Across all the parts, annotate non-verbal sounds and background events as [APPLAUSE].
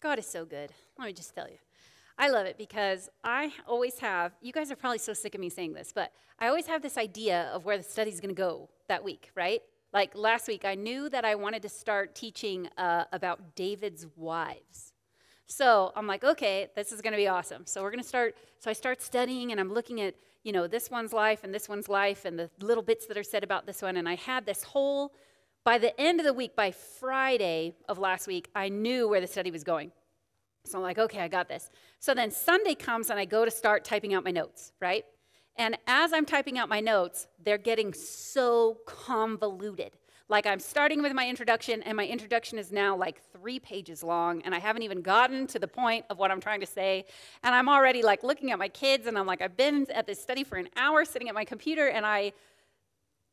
God is so good. Let me just tell you. I love it because I always have, you guys are probably so sick of me saying this, but I always have this idea of where the study's going to go that week, right? Like last week, I knew that I wanted to start teaching uh, about David's wives. So I'm like, okay, this is going to be awesome. So we're going to start. So I start studying and I'm looking at, you know, this one's life and this one's life and the little bits that are said about this one. And I had this whole, by the end of the week, by Friday of last week, I knew where the study was going. So I'm like, okay, I got this. So then Sunday comes and I go to start typing out my notes, right? And as I'm typing out my notes, they're getting so convoluted. Like I'm starting with my introduction, and my introduction is now like three pages long, and I haven't even gotten to the point of what I'm trying to say. And I'm already like looking at my kids, and I'm like, I've been at this study for an hour sitting at my computer, and I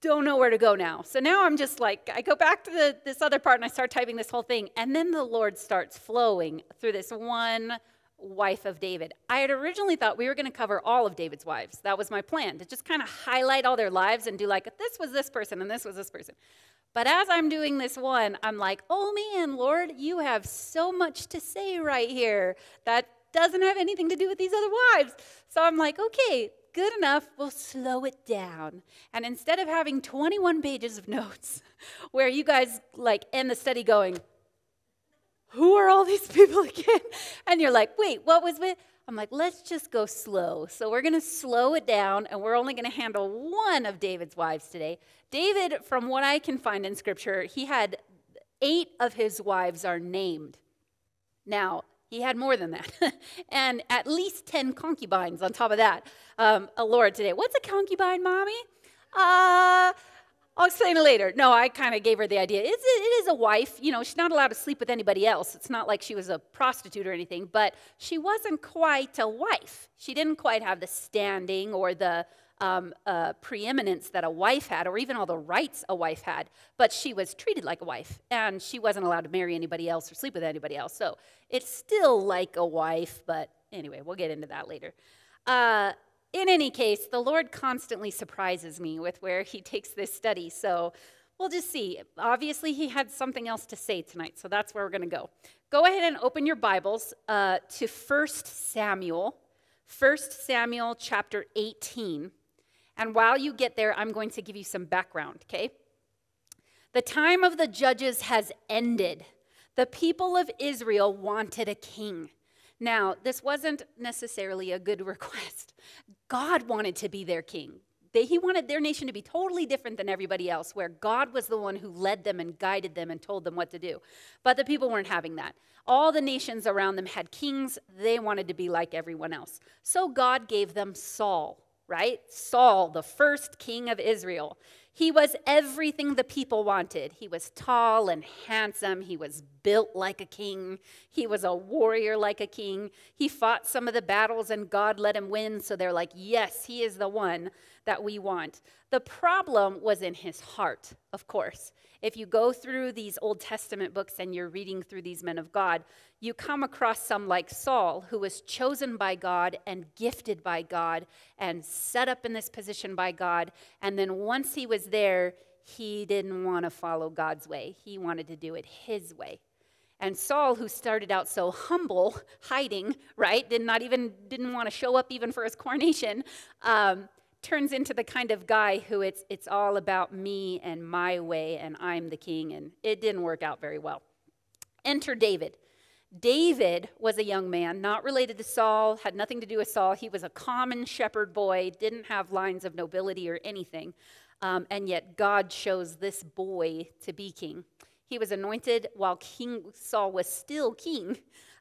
don't know where to go now. So now I'm just like, I go back to the, this other part and I start typing this whole thing. And then the Lord starts flowing through this one wife of David. I had originally thought we were going to cover all of David's wives. That was my plan, to just kind of highlight all their lives and do like, this was this person and this was this person. But as I'm doing this one, I'm like, oh man, Lord, you have so much to say right here that doesn't have anything to do with these other wives. So I'm like, okay, good enough, we'll slow it down. And instead of having 21 pages of [LAUGHS] notes where you guys like end the study going, who are all these [LAUGHS] people again? And you're like, wait, what was it? I'm like, let's just go slow. So we're going to slow it down, and we're only going to handle one of David's wives today. David, from what I can find in scripture, he had eight of his wives are named. Now, he had more than that, [LAUGHS] and at least 10 concubines on top of that. Um, a Lord today. What's a concubine, mommy? Uh, I'll explain it later. No, I kind of gave her the idea. It's, it is a wife. You know, she's not allowed to sleep with anybody else. It's not like she was a prostitute or anything, but she wasn't quite a wife. She didn't quite have the standing or the um, uh, preeminence that a wife had, or even all the rights a wife had, but she was treated like a wife, and she wasn't allowed to marry anybody else or sleep with anybody else. So it's still like a wife, but anyway, we'll get into that later. Uh, in any case, the Lord constantly surprises me with where He [LAUGHS] takes this study. So we'll just see. Obviously, He had something else to say tonight, so that's where we're going to go. Go ahead and open your Bibles uh, to 1 Samuel, 1 Samuel chapter 18. And while you get there, I'm going to give you some background, okay? The time of the judges has ended. The people of Israel wanted a king. Now, this wasn't necessarily a good [LAUGHS] request. God wanted to be their king. They, he wanted their nation to be totally different than everybody else, where God was the one who led them and guided them and told them what to do. But the people weren't having that. All the nations around them had kings. They wanted to be like everyone else. So God gave them Saul right? Saul, the first king of Israel. He was everything the people wanted. He was tall and handsome. He was built like a king. He was a warrior like a king. He fought some of the battles and God let him win. So they're like, yes, he is the one that we want. The problem was in his heart, of course. If you go through these Old Testament books and you're reading through these men of God, you come across some like Saul, who was chosen by God and gifted by God and set up in this position by God. And then once he was there, he didn't want to follow God's way, he wanted to do it his way. And Saul, who started out so humble, [LAUGHS] hiding, right, did not even didn't want to show up even for his coronation, um, turns into the kind of guy who it's it's all about me and my way, and I'm the king, and it didn't work out very well. Enter David. David was a young man, not related to Saul, had nothing to do with Saul. He was a common shepherd boy, didn't have lines of nobility or anything. Um, and yet God chose this boy to be king. He was anointed while King Saul was still king.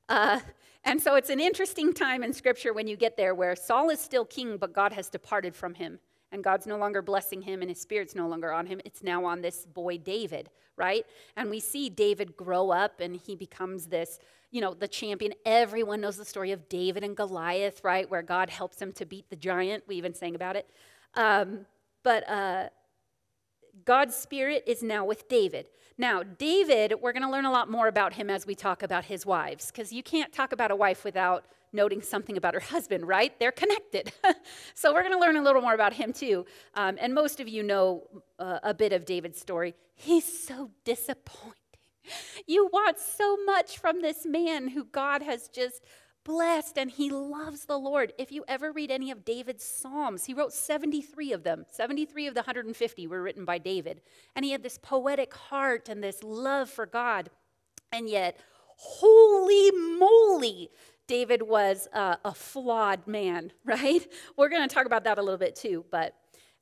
Uh, and so it's an interesting time in Scripture when you get there where Saul is still king, but God has departed from him. And God's no longer blessing him, and his spirit's no longer on him. It's now on this boy David, right? And we see David grow up, and he becomes this you know, the champion. Everyone knows the story of David and Goliath, right? Where God helps him to beat the giant. We even sang about it. Um, but uh, God's spirit is now with David. Now, David, we're going to learn a lot more about him as we talk about his wives, because you can't talk about a wife without noting something about her husband, right? They're connected. [LAUGHS] so we're going to learn a little more about him too. Um, and most of you know uh, a bit of David's story. He's so disappointing. you want so much from this man who God has just blessed and he loves the Lord. If you ever read any of David's Psalms, he wrote 73 of them. 73 of the 150 were written by David. And he had this poetic heart and this love for God. And yet, holy moly, David was uh, a flawed man, [LAUGHS] right? We're going to talk about that a little bit too, but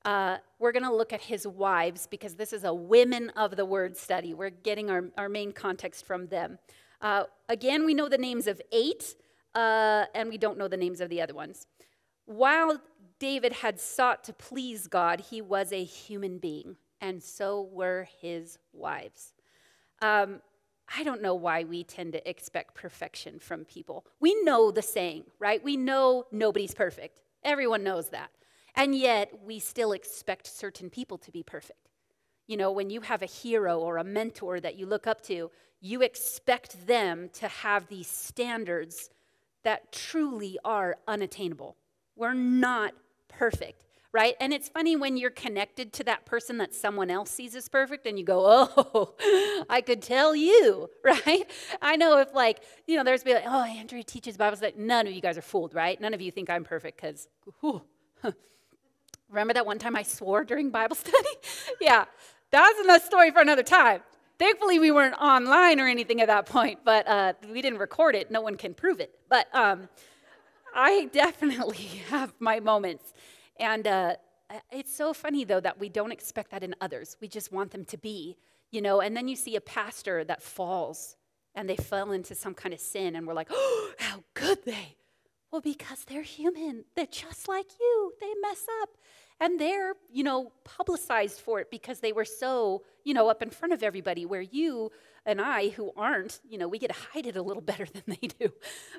uh, we're going to look at his wives because this is a women of the word study. We're getting our, our main context from them. Uh, again, we know the names of eight, uh, and we don't know the names of the other ones. While David had sought to please God, he was a human being, and so were his wives. Um, I don't know why we tend to expect perfection from people. We know the saying, right? We know nobody's perfect. Everyone knows that. And yet, we still expect certain people to be perfect. You know, when you have a hero or a mentor that you look up to, you expect them to have these standards that truly are unattainable. We're not perfect right? And it's funny when you're connected to that person that someone else sees as perfect and you go, oh, [LAUGHS] I could tell you, [LAUGHS] right? I know if, like, you know, there's be like, oh, Andrea teaches Bible study. None of you guys are fooled, right? None of you think I'm perfect because, [LAUGHS] remember that one time I swore during Bible study? yeah, that's another story for another time. Thankfully, we weren't online or anything at that point, but uh, we didn't record it. No one can prove it. But um, I definitely [LAUGHS] have my moments. And uh, it's so funny, though, that we don't expect that in others. We just want them to be, you know. And then you see a pastor that falls and they fell into some kind of sin, and we're like, oh, how could they? Well, because they're human. They're just like you. They mess up. And they're, you know, publicized for it because they were so, you know, up in front of everybody, where you and I, who aren't, you know, we get to hide it a little [LAUGHS] better than they do.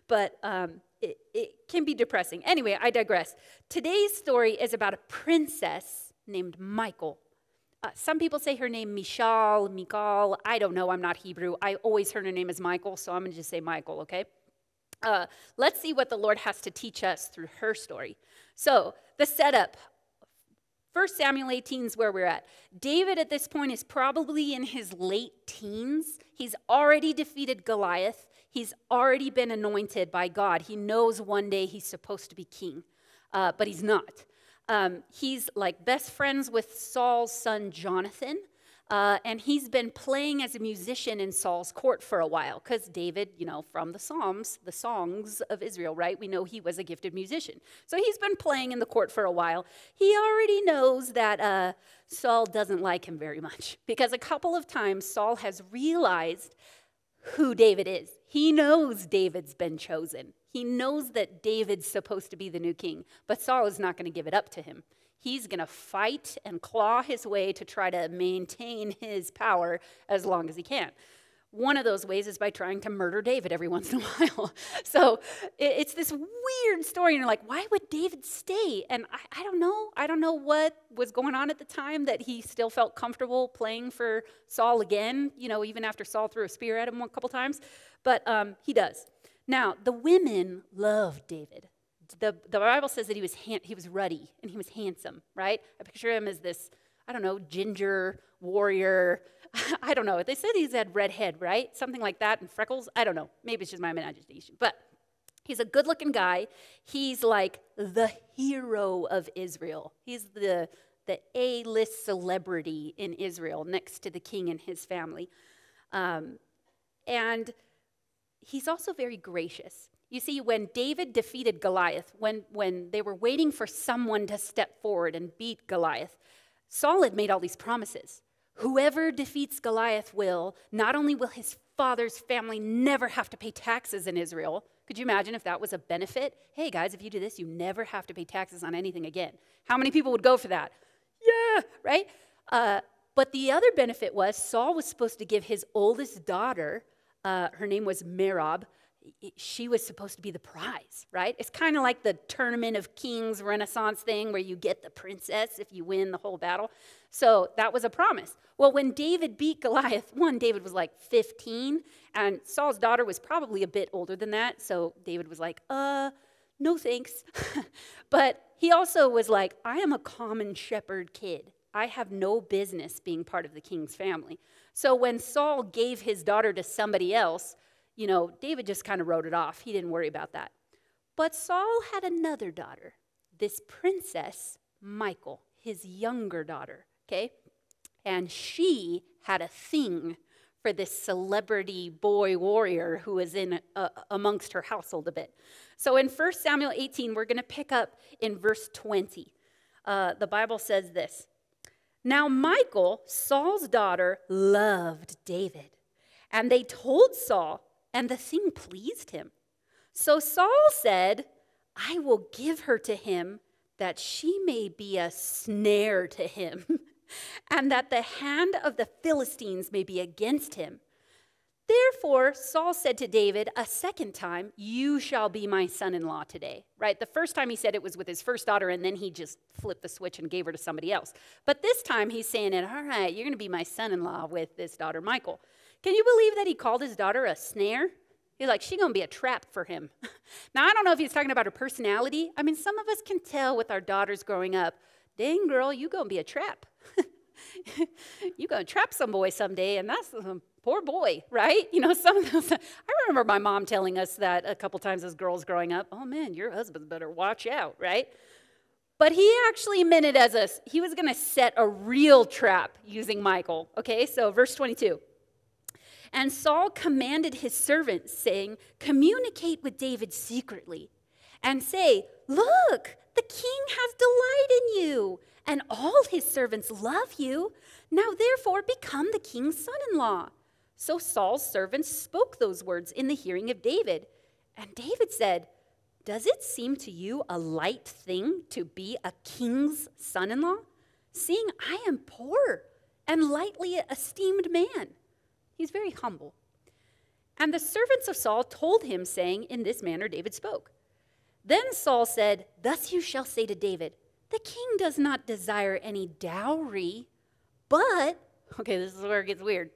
But um, it, it can be depressing. Anyway, I digress. Today's story is about a princess named Michael. Uh, some people say her name Michal, Michal. I don't know. I'm not Hebrew. I always heard her name as Michael, so I'm going to just say Michael, okay? Uh, let's see what the Lord has to teach us through her story. So, the setup 1 Samuel 18 is where we're at. David at this point is probably in his late teens. He's already defeated Goliath. He's already been anointed by God. He knows one day he's supposed to be king, uh, but he's not. Um, he's like best friends with Saul's son Jonathan. Uh, and he's been playing as a musician in Saul's court for a while because David, you know, from the Psalms, the songs of Israel, right? We know he was a gifted musician. So he's been playing in the court for a while. He already knows that uh, Saul doesn't like him very much [LAUGHS] because a couple of times Saul has realized who David is. He knows David's been chosen. He knows that David's supposed to be the new king, but Saul is not going to give it up to him. He's going to fight and claw his way to try to maintain his power as long as he can. One of those ways is by trying to murder David every [LAUGHS] once in a while. [LAUGHS] so it's this weird story, and you're like, why would David stay? And I, I, don't know. I don't know what was going on at the time that he still felt comfortable playing for Saul again, you know, even after Saul threw a spear at him a couple times. But um, he does. Now, the women love David the, the Bible says that he was, he was ruddy and he was handsome, right? I picture him as this, I don't know, ginger warrior. [LAUGHS] I don't know. They said he's had red head, right? Something like that, and freckles. I don't know. Maybe it's just my imagination. But he's a good looking guy. He's like the hero of Israel. He's the, the A list celebrity in Israel next to the king and his family. Um, and he's also very gracious. You see, when David defeated Goliath, when, when they were waiting for someone to step forward and beat Goliath, Saul had made all these promises. Whoever defeats Goliath will, not only will his father's family never have to pay taxes in Israel. Could you imagine if that was a benefit? Hey guys, if you do this, you never have to pay taxes on anything again. How many people would go for that? Yeah, right? Uh, but the other benefit was Saul was supposed to give his oldest daughter, uh, her name was Merab, she was supposed to be the prize, right? It's kind of like the Tournament of Kings Renaissance thing where you get the princess if you win the whole battle. So that was a promise. Well, when David beat Goliath, [LAUGHS] one, David was like 15, and Saul's daughter was probably a bit older than that. So David was like, uh, no thanks. [LAUGHS] but he also was like, I am a common shepherd kid. I have no business being part of the king's family. So when Saul gave his daughter to somebody else, you know, David just kind of wrote it off. He didn't worry about that. But Saul had another daughter, this princess, Michael, his younger daughter, okay? And she had a thing for this celebrity boy warrior who was in uh, amongst her household a bit. So in 1 Samuel 18, we're going to pick up in verse 20. Uh, the Bible says this Now Michael, Saul's daughter, loved David. And they told Saul, and the thing pleased him. So Saul said, I will give her to him that she may be a snare to him, [LAUGHS] and that the hand of the Philistines may be against him. Therefore, Saul said to David a second time, You shall be my son in law today. Right? The first time he said it was with his first daughter, and then he just flipped the switch and gave her to somebody else. But this time he's saying it, All right, you're going to be my son in law with this daughter, Michal. Can you believe that he called his daughter a snare? He's like, She's going to be a trap for him. [LAUGHS] now, I don't know if he's talking about her personality. I mean, some of us can tell with our daughters growing up, Dang, girl, you to be a trap. [LAUGHS] you to trap some boy someday, and that's um, poor boy, right? You know, [LAUGHS] some of those. I remember my mom telling us that a couple times as girls growing up. Oh man, your husband better watch out, right? But he actually meant it as a, he was to set a real trap using Michael. Okay, so verse 22. And Saul commanded his servants, saying, Communicate with David secretly and say, Look, the king has delight in you, and all his servants love you. Now, therefore, become the king's son in law. So Saul's servants spoke those words in the hearing of David. And David said, Does it seem to you a light thing to be a king's son in law, seeing I am poor and lightly esteemed man? He's very humble. And the servants of Saul told him, saying, In this manner David spoke. Then Saul said, Thus you shall say to David, The king does not desire any dowry, but, [LAUGHS] okay, this is where it gets weird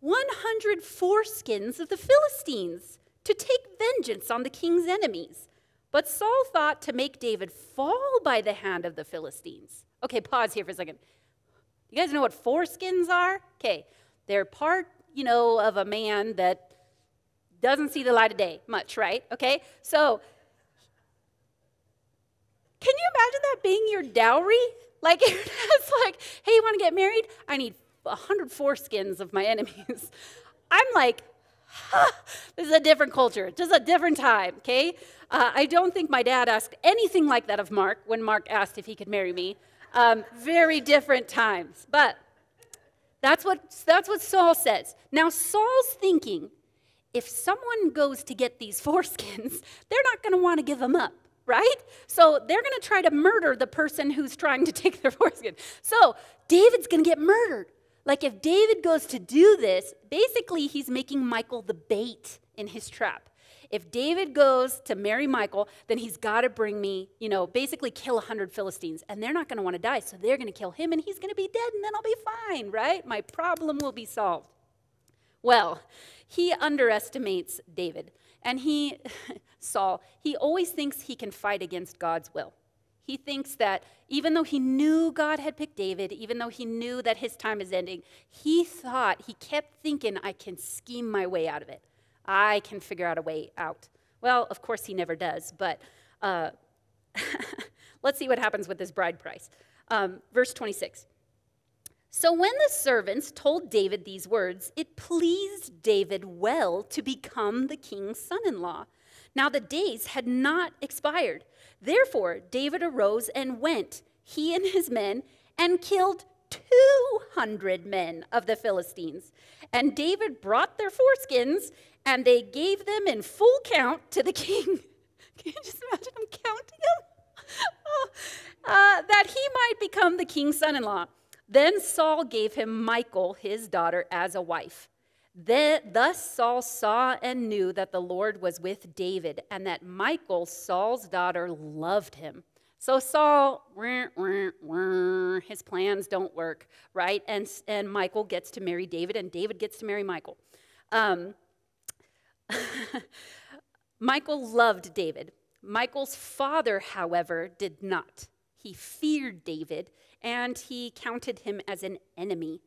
100 foreskins of the Philistines to take vengeance on the king's enemies. But Saul thought to make David fall by the hand of the Philistines. Okay, pause here for a second. You guys know what foreskins are? Okay, they're part, you know, of a man that doesn't see the light of day much, right? Okay, so can you imagine that being your dowry? Like, [LAUGHS] it's like, hey, you want to get married? I need 100 foreskins of my [LAUGHS] enemies. I'm like, huh, this is a different culture, just a different time, okay? Uh, I don't think my dad asked anything like that of Mark when Mark asked if he could marry me. Um, very different times. But that's what, that's what Saul says. Now, Saul's thinking if someone goes to get these [LAUGHS] foreskins, they're not going to want to give them up right? So they're going to try to murder the person who's trying to [LAUGHS] take their foreskin. So David's going to get murdered. Like if David goes to do this, basically he's making Michael the bait in his trap. If David goes to marry Michael, then he's got to bring me, you know, basically kill 100 Philistines. And they're not going to want to die, so they're going to kill him and he's going to be dead and then I'll be fine, right? My problem will be solved. Well, he underestimates David. And he, [LAUGHS] Saul, he always thinks he can fight against God's will. He thinks that even though he knew God had picked David, even though he knew that his time is ending, he thought, he kept thinking, I can scheme my way out of it. I can figure out a way out. Well, of course, he never does, but uh, [LAUGHS] let's see what happens with this bride price. Um, verse 26. So when the servants told David these words, it pleased David well to become the king's son in law. Now the days had not expired. Therefore, David arose and went, he and his men, and killed 200 men of the Philistines. And David brought their foreskins, and they gave them in full count to the [LAUGHS] king. Can you just imagine him counting them? [LAUGHS] oh, uh, that he might become the king's son in law. Then Saul gave him Michal, his daughter, as a wife. Then, thus Saul saw and knew that the Lord was with David, and that Michal, Saul's daughter, loved him. So Saul, his plans don't work, right? And, and Michal gets to marry David, and David gets to marry Michael. Um, [LAUGHS] Michal loved David. Michael's father, however, did not. He feared David and he counted him as an enemy.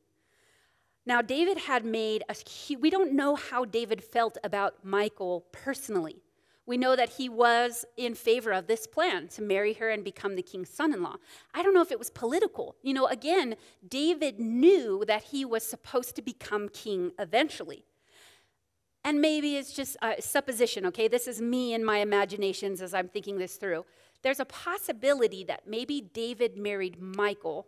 Now, David had made a, we don't know how David felt about Michael personally. We know that he was in favor of this plan to marry her and become the king's son in law. I don't know if it was political. You know, again, David knew that he was supposed to become king eventually. And maybe it's just a supposition, okay? This is me and my imaginations as I'm thinking this through. There's a possibility that maybe David married Michael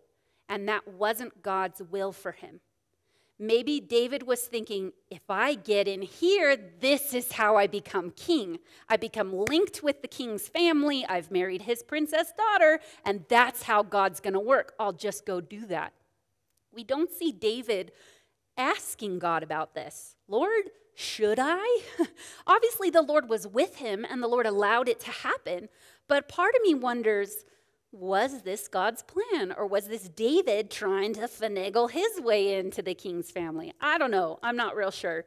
and that wasn't God's will for him. Maybe David was thinking, if I get in here, this is how I become king. I become linked with the king's family. I've married his princess daughter, and that's how God's going to work. I'll just go do that. We don't see David asking God about this. Lord, should I? [LAUGHS] Obviously, the Lord was with him and the Lord allowed it to happen. But part of me wonders was this God's plan? Or was this David trying to finagle his way into the king's family? I don't know. I'm not real sure.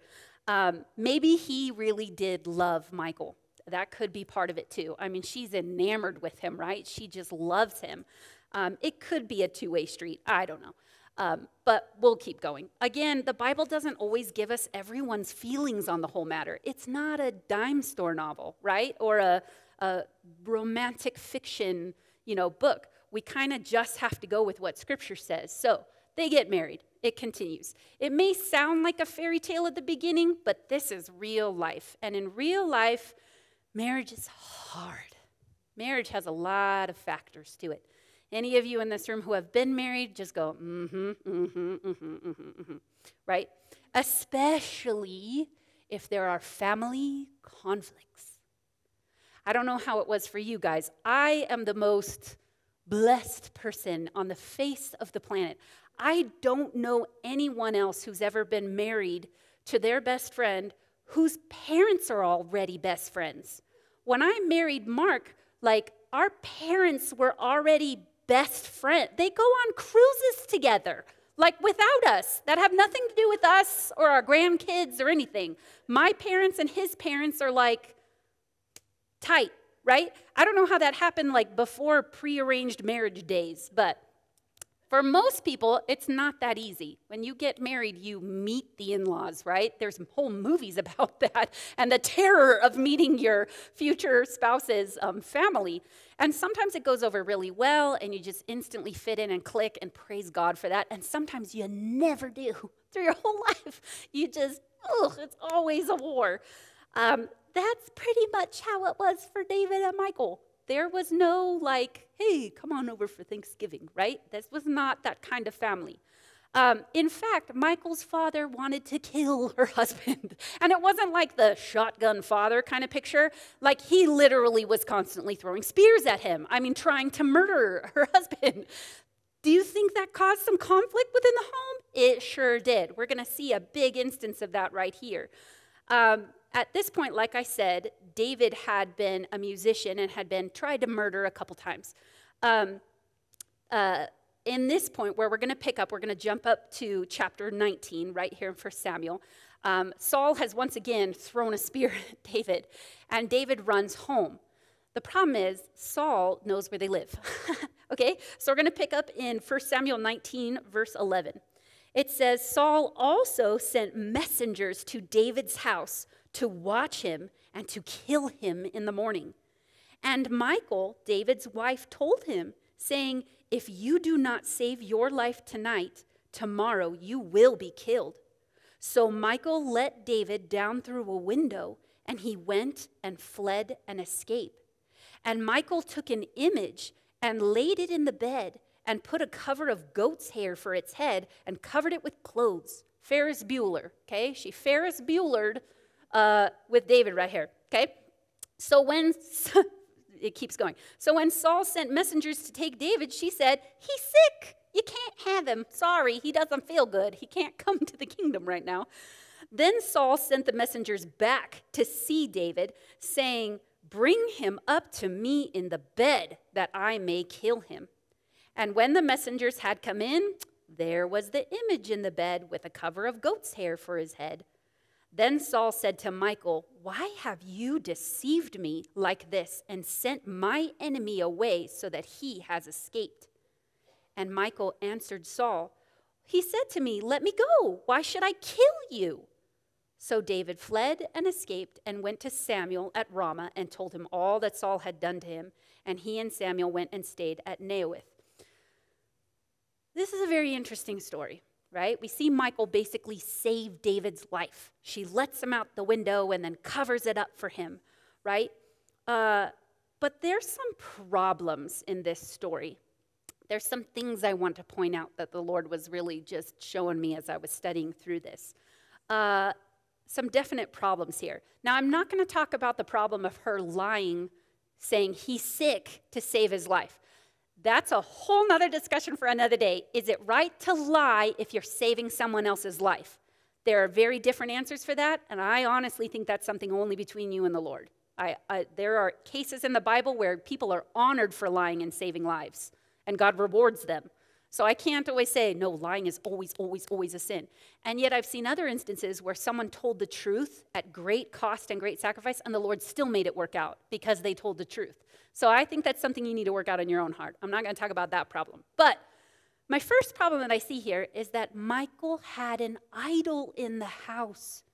Um, maybe he really did love Michael. That could be part of it too. I mean, she's enamored with him, right? She just loves him. Um, it could be a two way street. I don't know. Um, but we'll keep going. Again, the Bible doesn't always give us everyone's feelings on the whole matter. It's not a dime store novel, right? Or a, a romantic fiction you know, book. We kind of just have to go with what Scripture says. So they get married. It continues. It may sound like a fairy tale at the beginning, but this is real life. And in real life, marriage is hard. Marriage has a lot of factors to it. Any of you in this room who have been married, just go, mm hmm, mm hmm, mm hmm, mm hmm, mm hmm, right? Especially if there are family conflicts. I don't know how it was for you guys. I am the most blessed person on the face of the planet. I don't know anyone else who's ever been married to their best friend whose parents are already best friends. When I married Mark, like our parents were already best friend. They go on cruises together, like without us, that have nothing to do with us or our grandkids or anything. My parents and his parents are like tight, right? I don't know how that happened like before prearranged marriage days, but for most people, it's not that easy. When you get married, you meet the in laws, right? There's whole movies [LAUGHS] about that and the terror of meeting your future spouse's um, family. And sometimes it goes over really well and you just instantly fit in and click and praise God for that. And sometimes you never do [LAUGHS] through your whole [LAUGHS] life. You just, ugh, it's always a war. Um, that's pretty much how it was for David and Michal. There was no like, hey, come on over for Thanksgiving, right? This was not that kind of family. Um, in fact, Michael's father wanted to kill her [LAUGHS] husband. And it wasn't like the shotgun father kind of picture. Like he literally was constantly throwing spears at him. I mean, trying to murder [LAUGHS] her husband. Do you think that caused some conflict within the home? It sure did. We're going to see a big instance of that right here. Um, at this point, like I said, David had been a musician and had been tried to murder a couple times. Um, uh, in this point, where we're going to pick up, we're going to jump up to chapter 19, right here in 1 Samuel. Um, Saul has once again thrown a spear at [LAUGHS] David, and David runs home. The problem is, Saul knows where they live. [LAUGHS] okay, so we're going to pick up in 1 Samuel 19, verse 11. It says, Saul also sent messengers to David's house to watch him and to kill him in the morning. And Michael, David's wife, told him, saying, If you do not save your life tonight, tomorrow you will be killed. So Michael let David down through a window, and he went and fled and escaped. And Michael took an image and laid it in the bed, and put a cover of goat's hair for its head, and covered it with clothes. Ferris Bueller, okay? She Ferris Buellered uh, with David right here, okay? So when, [LAUGHS] it keeps going. So when Saul sent messengers to take David, she said, He's sick. You can't have him. Sorry, he doesn't feel good. He can't [LAUGHS] come to the kingdom right now. Then Saul sent the messengers back to see David, saying, Bring him up to me in the bed that I may kill him. And when the messengers had come in, there was the image in the bed with a cover of goat's hair for his head. Then Saul said to Michael, Why have you deceived me like this and sent my enemy away so that he has escaped? And Michael answered Saul, He said to me, Let me go. Why should I kill you? So David fled and escaped and went to Samuel at Ramah and told him all that Saul had done to him. And he and Samuel went and stayed at Naioth. This is a very interesting story, right? We see Michael basically save David's life. She lets him out the window and then covers it up for him, right? Uh, but there's some problems in this story. There's some things I want to point out that the Lord was really just showing me as I was studying through this. Uh, some definite problems here. Now, I'm not going to talk about the problem of her lying, saying he's sick to save his life. That's a whole nother discussion for another day. Is it right to lie if you're saving someone else's life? There are very different answers for that, and I honestly think that's something only between you and the Lord. I, I, there are cases in the Bible where people are honored for lying and saving lives, and God rewards them. So I can't always say, no, lying is always, always, always a sin. And yet I've seen other instances where someone told the truth at great cost and great sacrifice, and the Lord still made it work out because they told the truth. So I think that's something you need to work out in your own heart. I'm not going to talk about that problem. But my first problem that I see here is that Michael had an idol in the house.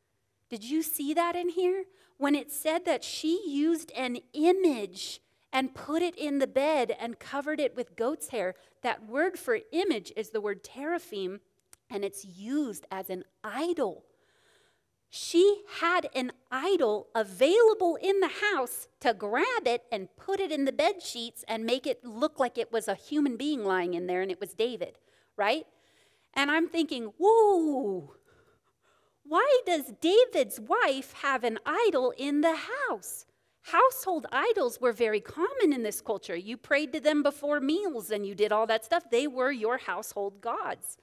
Did you see that in here? When it said that she used an image and put it in the bed and covered it with goat's hair. That word for image is the word teraphim, and it's used as an idol. She had an idol available in the house to grab it and put it in the bed sheets and make it look like it was a human being lying in there and it was David, right? And I'm thinking, whoa, why does David's wife have an idol in the house? Household idols were very common in this culture. You prayed to them before meals and you did all that stuff. They were your household gods.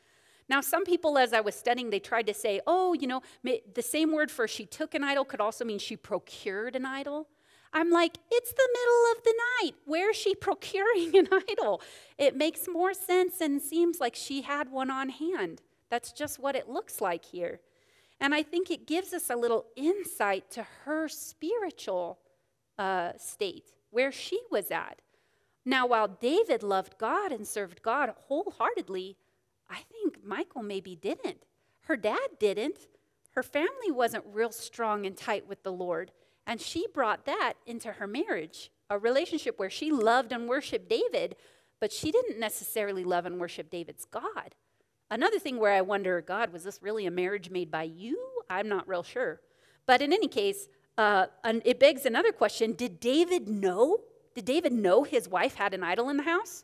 Now, some people, as I was studying, they tried to say, oh, you know, the same word for she took an idol could also mean she procured an idol. I'm like, it's the middle of the night. Where's she procuring an [LAUGHS] idol? It makes more sense and seems like she had one on hand. That's just what it looks like here. And I think it gives us a little insight to her spiritual uh, state where she was at. Now, while David loved God and served God wholeheartedly, I think Michael maybe didn't. Her dad didn't. Her family wasn't real strong and tight with the Lord. And she brought that into her marriage, a relationship where she loved and worshiped David, but she didn't necessarily love and worship David's God. Another thing where I wonder, God, was this really a marriage made by you? I'm not real sure. But in any case, uh, it begs another question Did David know? Did David know his wife had an idol in the house?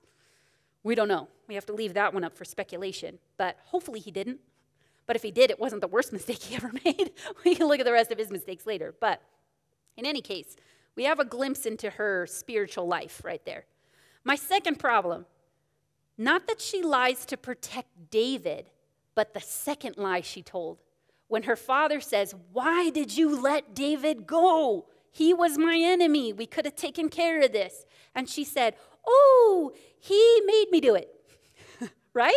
We don't know. We have to leave that one up for speculation, but hopefully he didn't. But if he did, it wasn't the worst [LAUGHS] mistake he ever made. [LAUGHS] we can look at the rest of his mistakes later. But in any case, we have a glimpse into her spiritual life right there. My second problem not that she lies to protect David, but the second lie she told when her father says, Why did you let David go? He was my enemy. We could have taken care of this. And she said, Oh, he made me do it. [LAUGHS] right?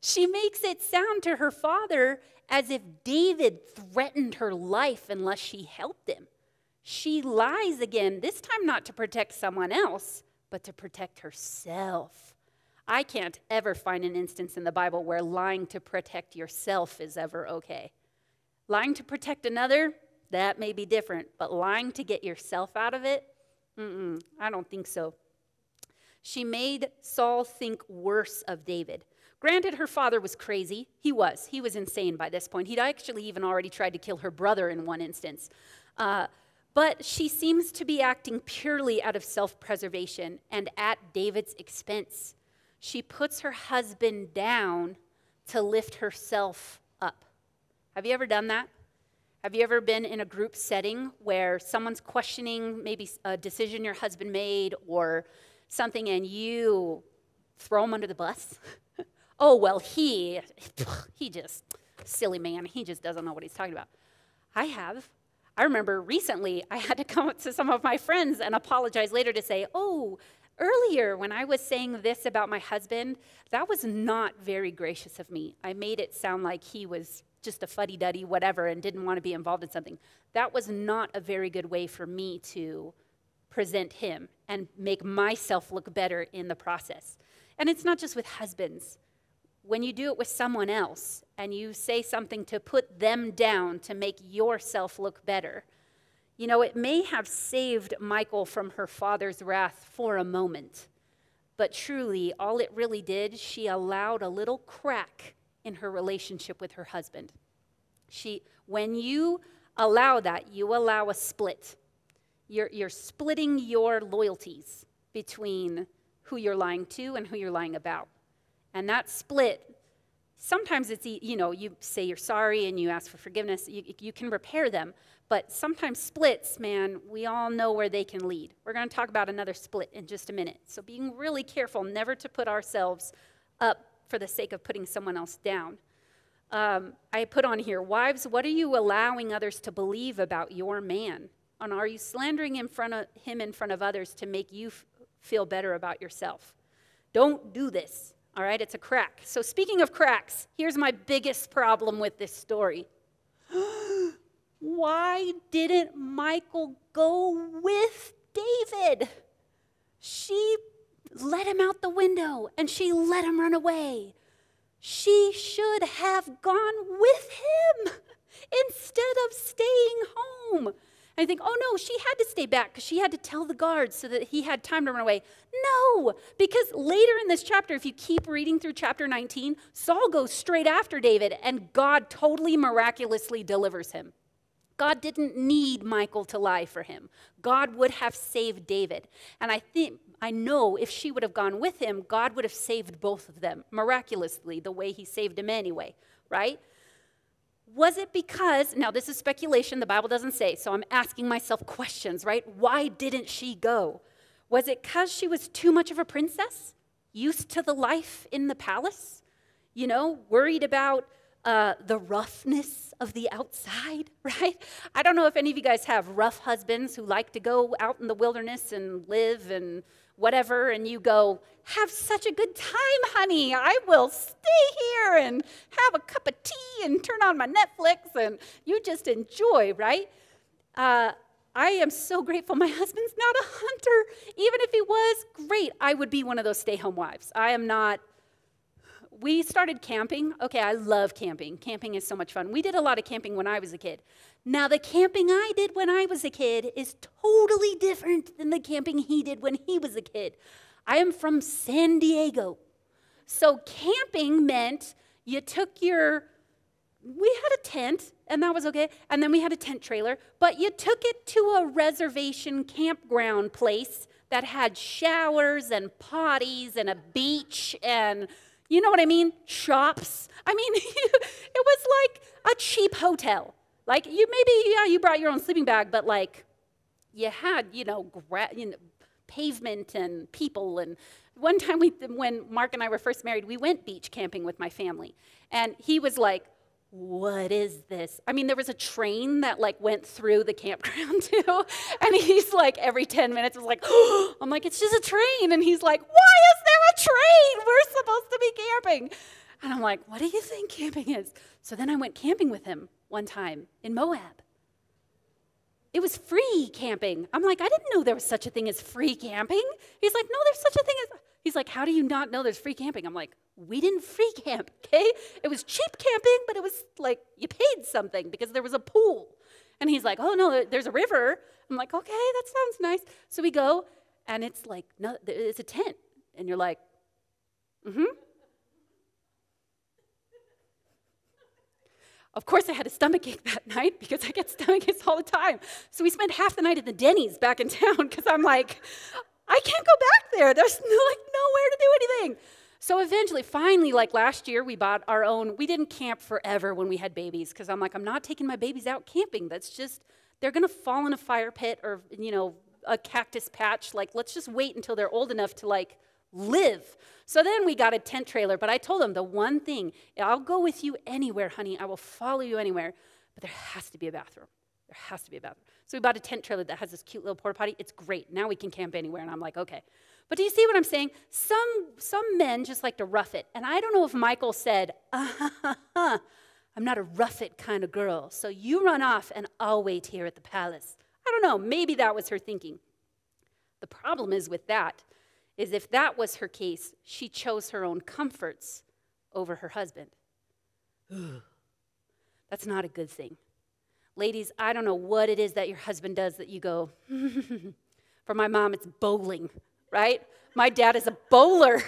She makes it sound to her father as if David threatened her life unless she helped him. She lies again, this time not to protect someone else, but to protect herself. I can't ever find an instance in the Bible where lying to protect yourself is ever okay. Lying to protect another, that may be different, but lying to get yourself out of it, I don't think so. She made Saul think worse of David. Granted, her father was crazy. He was. He was insane by this point. He'd actually even already tried to kill her brother in one instance. Uh, but she seems to be acting purely out of self preservation and at David's expense. She puts her husband down to lift herself. Have you ever done that? Have you ever been in a group setting where someone's questioning maybe a decision your husband made or something and you throw him under the bus? [LAUGHS] oh, well, he, he just, silly man, he just doesn't know what he's talking about. I have. I remember recently I had to come up to some of my friends and apologize later to say, oh, earlier when I was saying this about my husband, that was not very gracious of me. I made it sound like he was just a fuddy duddy, whatever, and didn't want to be involved in something. That was not a very good way for me to present him and make myself look better in the process. And it's not just with husbands. When you do it with someone else and you say something to put them down to make yourself look better, you know, it may have saved Michael from her father's wrath for a moment. But truly, all it really did, she allowed a little crack in her relationship with her husband. She, when you allow that, you allow a split. You're, you're splitting your loyalties between who you're lying to and who you're lying about. And that split, sometimes it's, you know, you say you're sorry and you ask for forgiveness, you, you can repair them. But sometimes splits, man, we all know where they can lead. We're going to talk about another split in just a minute. So being really careful never to put ourselves up for the sake of putting someone else down. Um, I put on here, wives, what are you allowing others to believe about your man? And are you slandering in front of him in front of others to make you feel better about yourself? Don't do this. All right, it's a crack. So speaking of cracks, here's my biggest problem with this story. [GASPS] Why didn't Michael go with David? She let him out the window and she let him run away. She should have gone with him [LAUGHS] instead of staying home. And I think, oh no, she had to stay back because she had to tell the guards so that he had time to run away. No, because later in this chapter, if you keep reading through chapter 19, Saul goes straight after David and God totally miraculously delivers him. God didn't need Michael to lie for him. God would have saved David. And I think I know if she would have gone with him, God would have saved both of them miraculously, the way he saved him anyway, right? Was it because, now this is speculation, the Bible doesn't say, so I'm asking myself questions, right? Why didn't she go? Was it because she was too much of a princess, used to the life in the palace? You know, worried about uh, the roughness of the outside, [LAUGHS] right? I don't know if any of you guys have rough husbands who like to go out in the wilderness and live and whatever, and you go, Have such a good time, honey. I will stay here and have a cup of tea and turn on my Netflix, and you just enjoy, right? Uh, I am so grateful my husband's not a hunter. Even if he was, great. I would be one of those stay home wives. I am not we started camping. Okay, I love camping. Camping is so much fun. We did a lot of camping when I was a kid. Now, the camping I did when I was a kid is totally different than the camping he did when he was a kid. I am from San Diego. So, camping meant you took your, we had a tent, and that was okay, and then we had a tent trailer, but you took it to a reservation campground place that had showers and potties and a beach and you know what I mean? Shops. I mean, [LAUGHS] it was like a cheap hotel. Like you maybe yeah you brought your own sleeping bag, but like you had you know, you know pavement and people and one time we when Mark and I were first married, we went beach camping with my family, and he was like, what is this? I mean, there was a train that like went through the campground [LAUGHS] too. And he's like, every 10 minutes was like, oh, [GASPS] I'm like, it's just a train. And he's like, why is a train? We're supposed to be camping. And I'm like, what do you think camping is? So then I went camping with him one time in Moab. It was free camping. I'm like, I didn't know there was such a thing as free camping. He's like, no, there's such a thing as. He's like, how do you not know there's free camping? I'm like, we didn't free camp, [LAUGHS] okay? It was cheap camping, but it was like you paid something because there was a pool. And he's like, oh no, there's a river. I'm like, okay, that sounds nice. So we go, and it's like, no, it's a tent. And you're like, mm hmm. Of course, I had a stomach ache that [LAUGHS] night because I get stomach aches all the time. So we spent half the night at the Denny's back in [LAUGHS] town because I'm like, I can't go back there. There's no, like nowhere to do anything. So eventually, finally, like last year, we bought our own. We didn't camp forever when we had babies because I'm like, I'm not taking my babies out camping. That's just, they're going to fall in a fire pit or, you know, a cactus patch. Like, let's just wait until they're old enough to, like, live. So then we got a tent trailer. But I told them the one thing I'll go with you anywhere, honey. I will follow you anywhere. But there has to be a bathroom. There has to be a bathroom. So we bought a tent trailer that has this cute little porta potty. It's great. Now we can camp anywhere. And I'm like, okay. But do you see what I'm saying? Some, some men just like to rough it. And I don't know if Michael said, uh-huh, I'm not a rough it kind of girl. So you run off and I'll wait here at the palace. I don't know. Maybe that was her thinking. The problem is with that is if that was her case, she chose her own comforts over her husband. [GASPS] That's not a good thing. Ladies, I don't know what it is that your husband does that you go, [LAUGHS] for my mom, it's bowling, right? My dad is a bowler.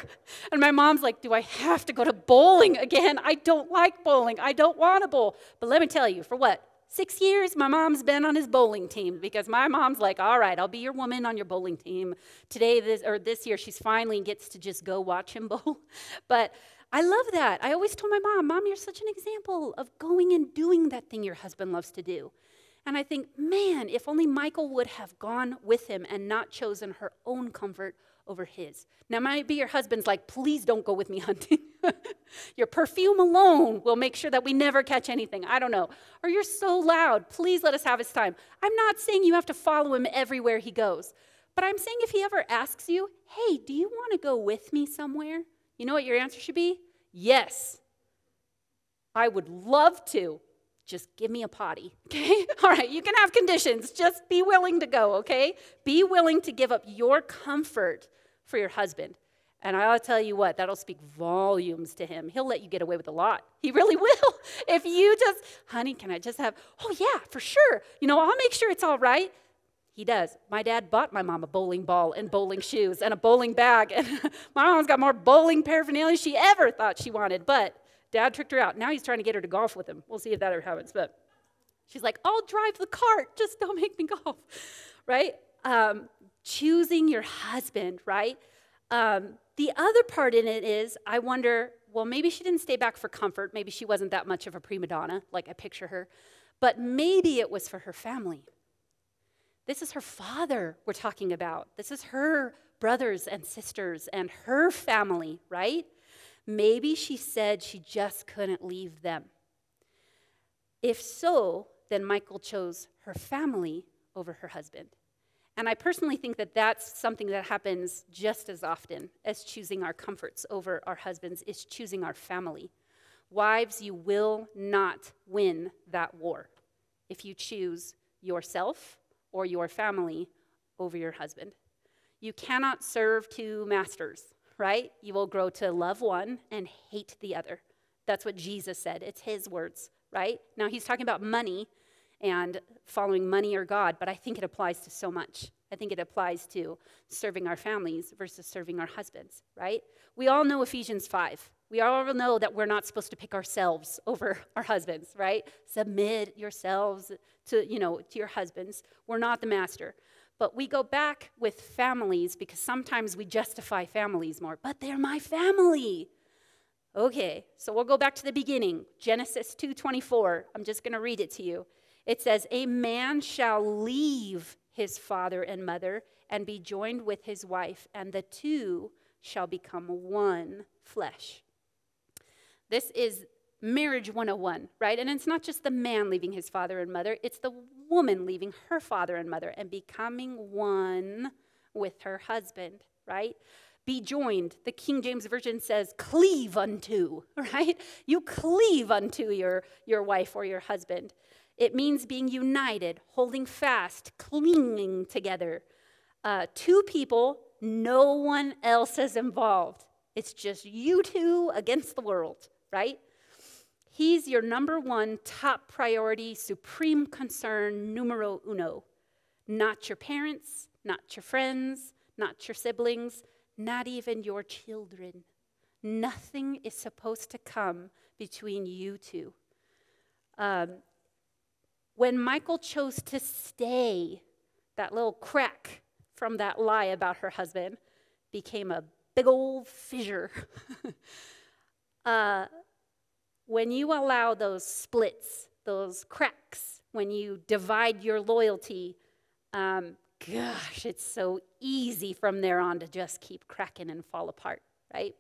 And my mom's like, Do I have to go to bowling again? I don't like bowling. I don't want to bowl. But let me tell you, for what? Six years, my mom's been on his bowling team because my mom's like, all right, I'll be your woman on your bowling team. Today, this, or this year, she's finally gets to just go watch him [LAUGHS] bowl. But I love that. I always told my mom, Mom, you're such an example of going and doing that thing your husband loves to do. And I think, man, if only Michal would have gone with him and not chosen her own comfort over his. Now, might be your husband's like, please don't go with me [LAUGHS] hunting. your perfume alone will make sure that we never catch anything. I don't know. Or you're so loud, please let us have his time. I'm not saying you have to follow him everywhere he goes, but I'm saying if he ever asks you, hey, do you want to go with me somewhere? You know what your answer should be? Yes. I would love to. Just give me a potty, [LAUGHS] okay? All right, you can have conditions. Just be willing to go, okay? Be willing to give up your comfort for your husband. And I'll tell you what, that'll speak volumes to him. He'll let you get away with a lot. [LAUGHS] He really will. [LAUGHS] If you just, honey, can I just have, oh, yeah, for sure. You know, I'll make sure it's all right. He does. My dad bought my mom a bowling ball and bowling shoes and a bowling bag. And [LAUGHS] my mom's got more bowling paraphernalia she ever thought she wanted. But dad tricked her out. Now he's trying to get her to golf with him. We'll see if that ever happens. But she's like, I'll drive the cart. Just don't make me golf. Right? Um, choosing your husband, right? Um, the other part in it is, I wonder, well, maybe she didn't stay back for comfort. Maybe she wasn't that much of a prima donna, like I picture her. But maybe it was for her family. This is her father we're talking about. This is her brothers and sisters and her family, right? Maybe she said she just couldn't leave them. If so, then Michal chose her family over her husband. And I personally think that that's something that happens just as often as choosing our comforts over our husbands, is choosing our family. Wives, you will not win that war if you choose yourself or your family over your husband. You cannot serve two masters, right? You will grow to love one and hate the other. That's what Jesus said. It's his words, right? Now, he's talking about money and following money or God, but I think it applies to so much. I think it applies to serving our families versus serving our husbands, right? We all know Ephesians 5. We all know that we're not supposed to pick ourselves [LAUGHS] over our husbands, right? Submit yourselves to, you know, to your husbands. We're not the master. But we go back with families because sometimes we justify families more. But they're my family. Okay, so we'll go back to the beginning. Genesis 2:24. I'm just going to read it to you. It says, "A man shall leave his father and mother and be joined with his wife, and the two shall become one flesh." This is marriage 101, right? And it's not just the man leaving his father and mother, it's the woman leaving her father and mother and becoming one with her husband, right? Be joined. The King James Version says, cleave unto, [LAUGHS] right? You cleave unto your, your wife or your husband. It means being united, holding fast, clinging together. Uh, two people, no one else is involved. It's just you two against the world, right? He's your number one top priority, supreme concern, numero uno. Not your parents, not your friends, not your siblings, not even your children. Nothing is supposed to come between you two. Um, when Michal chose to stay, that little crack from that lie about her husband became a big old fissure. [LAUGHS] uh, when you allow those splits, those cracks, when you divide your loyalty, um, gosh, it's so easy from there on to just keep cracking and fall apart, right?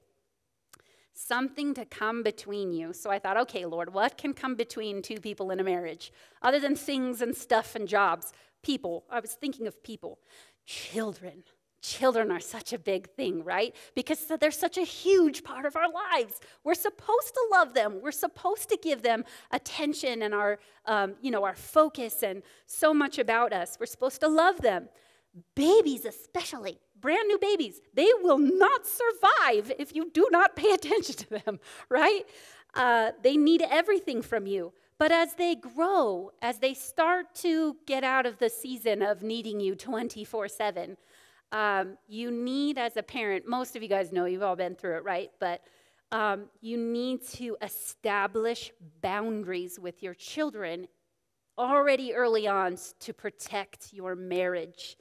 Something to come between you. So I thought, okay, Lord, what can come between two people in a marriage? Other than things and stuff and jobs, people. I was thinking of people. Children. Children are such a big thing, right? Because they're such a huge part of our lives. We're supposed to love them. We're supposed to give them attention and our, um, you know, our focus and so much about us. We're supposed to love them. Babies, especially, brand new babies, they will not survive if you do not pay [LAUGHS] attention to them, right? Uh, they need everything from you. But as they grow, as they start to get out of the season of needing you 24 7, um, you need, as a parent, most of you guys know, you've all been through it, right? But um, you need to establish boundaries with your children already early on to protect your marriage.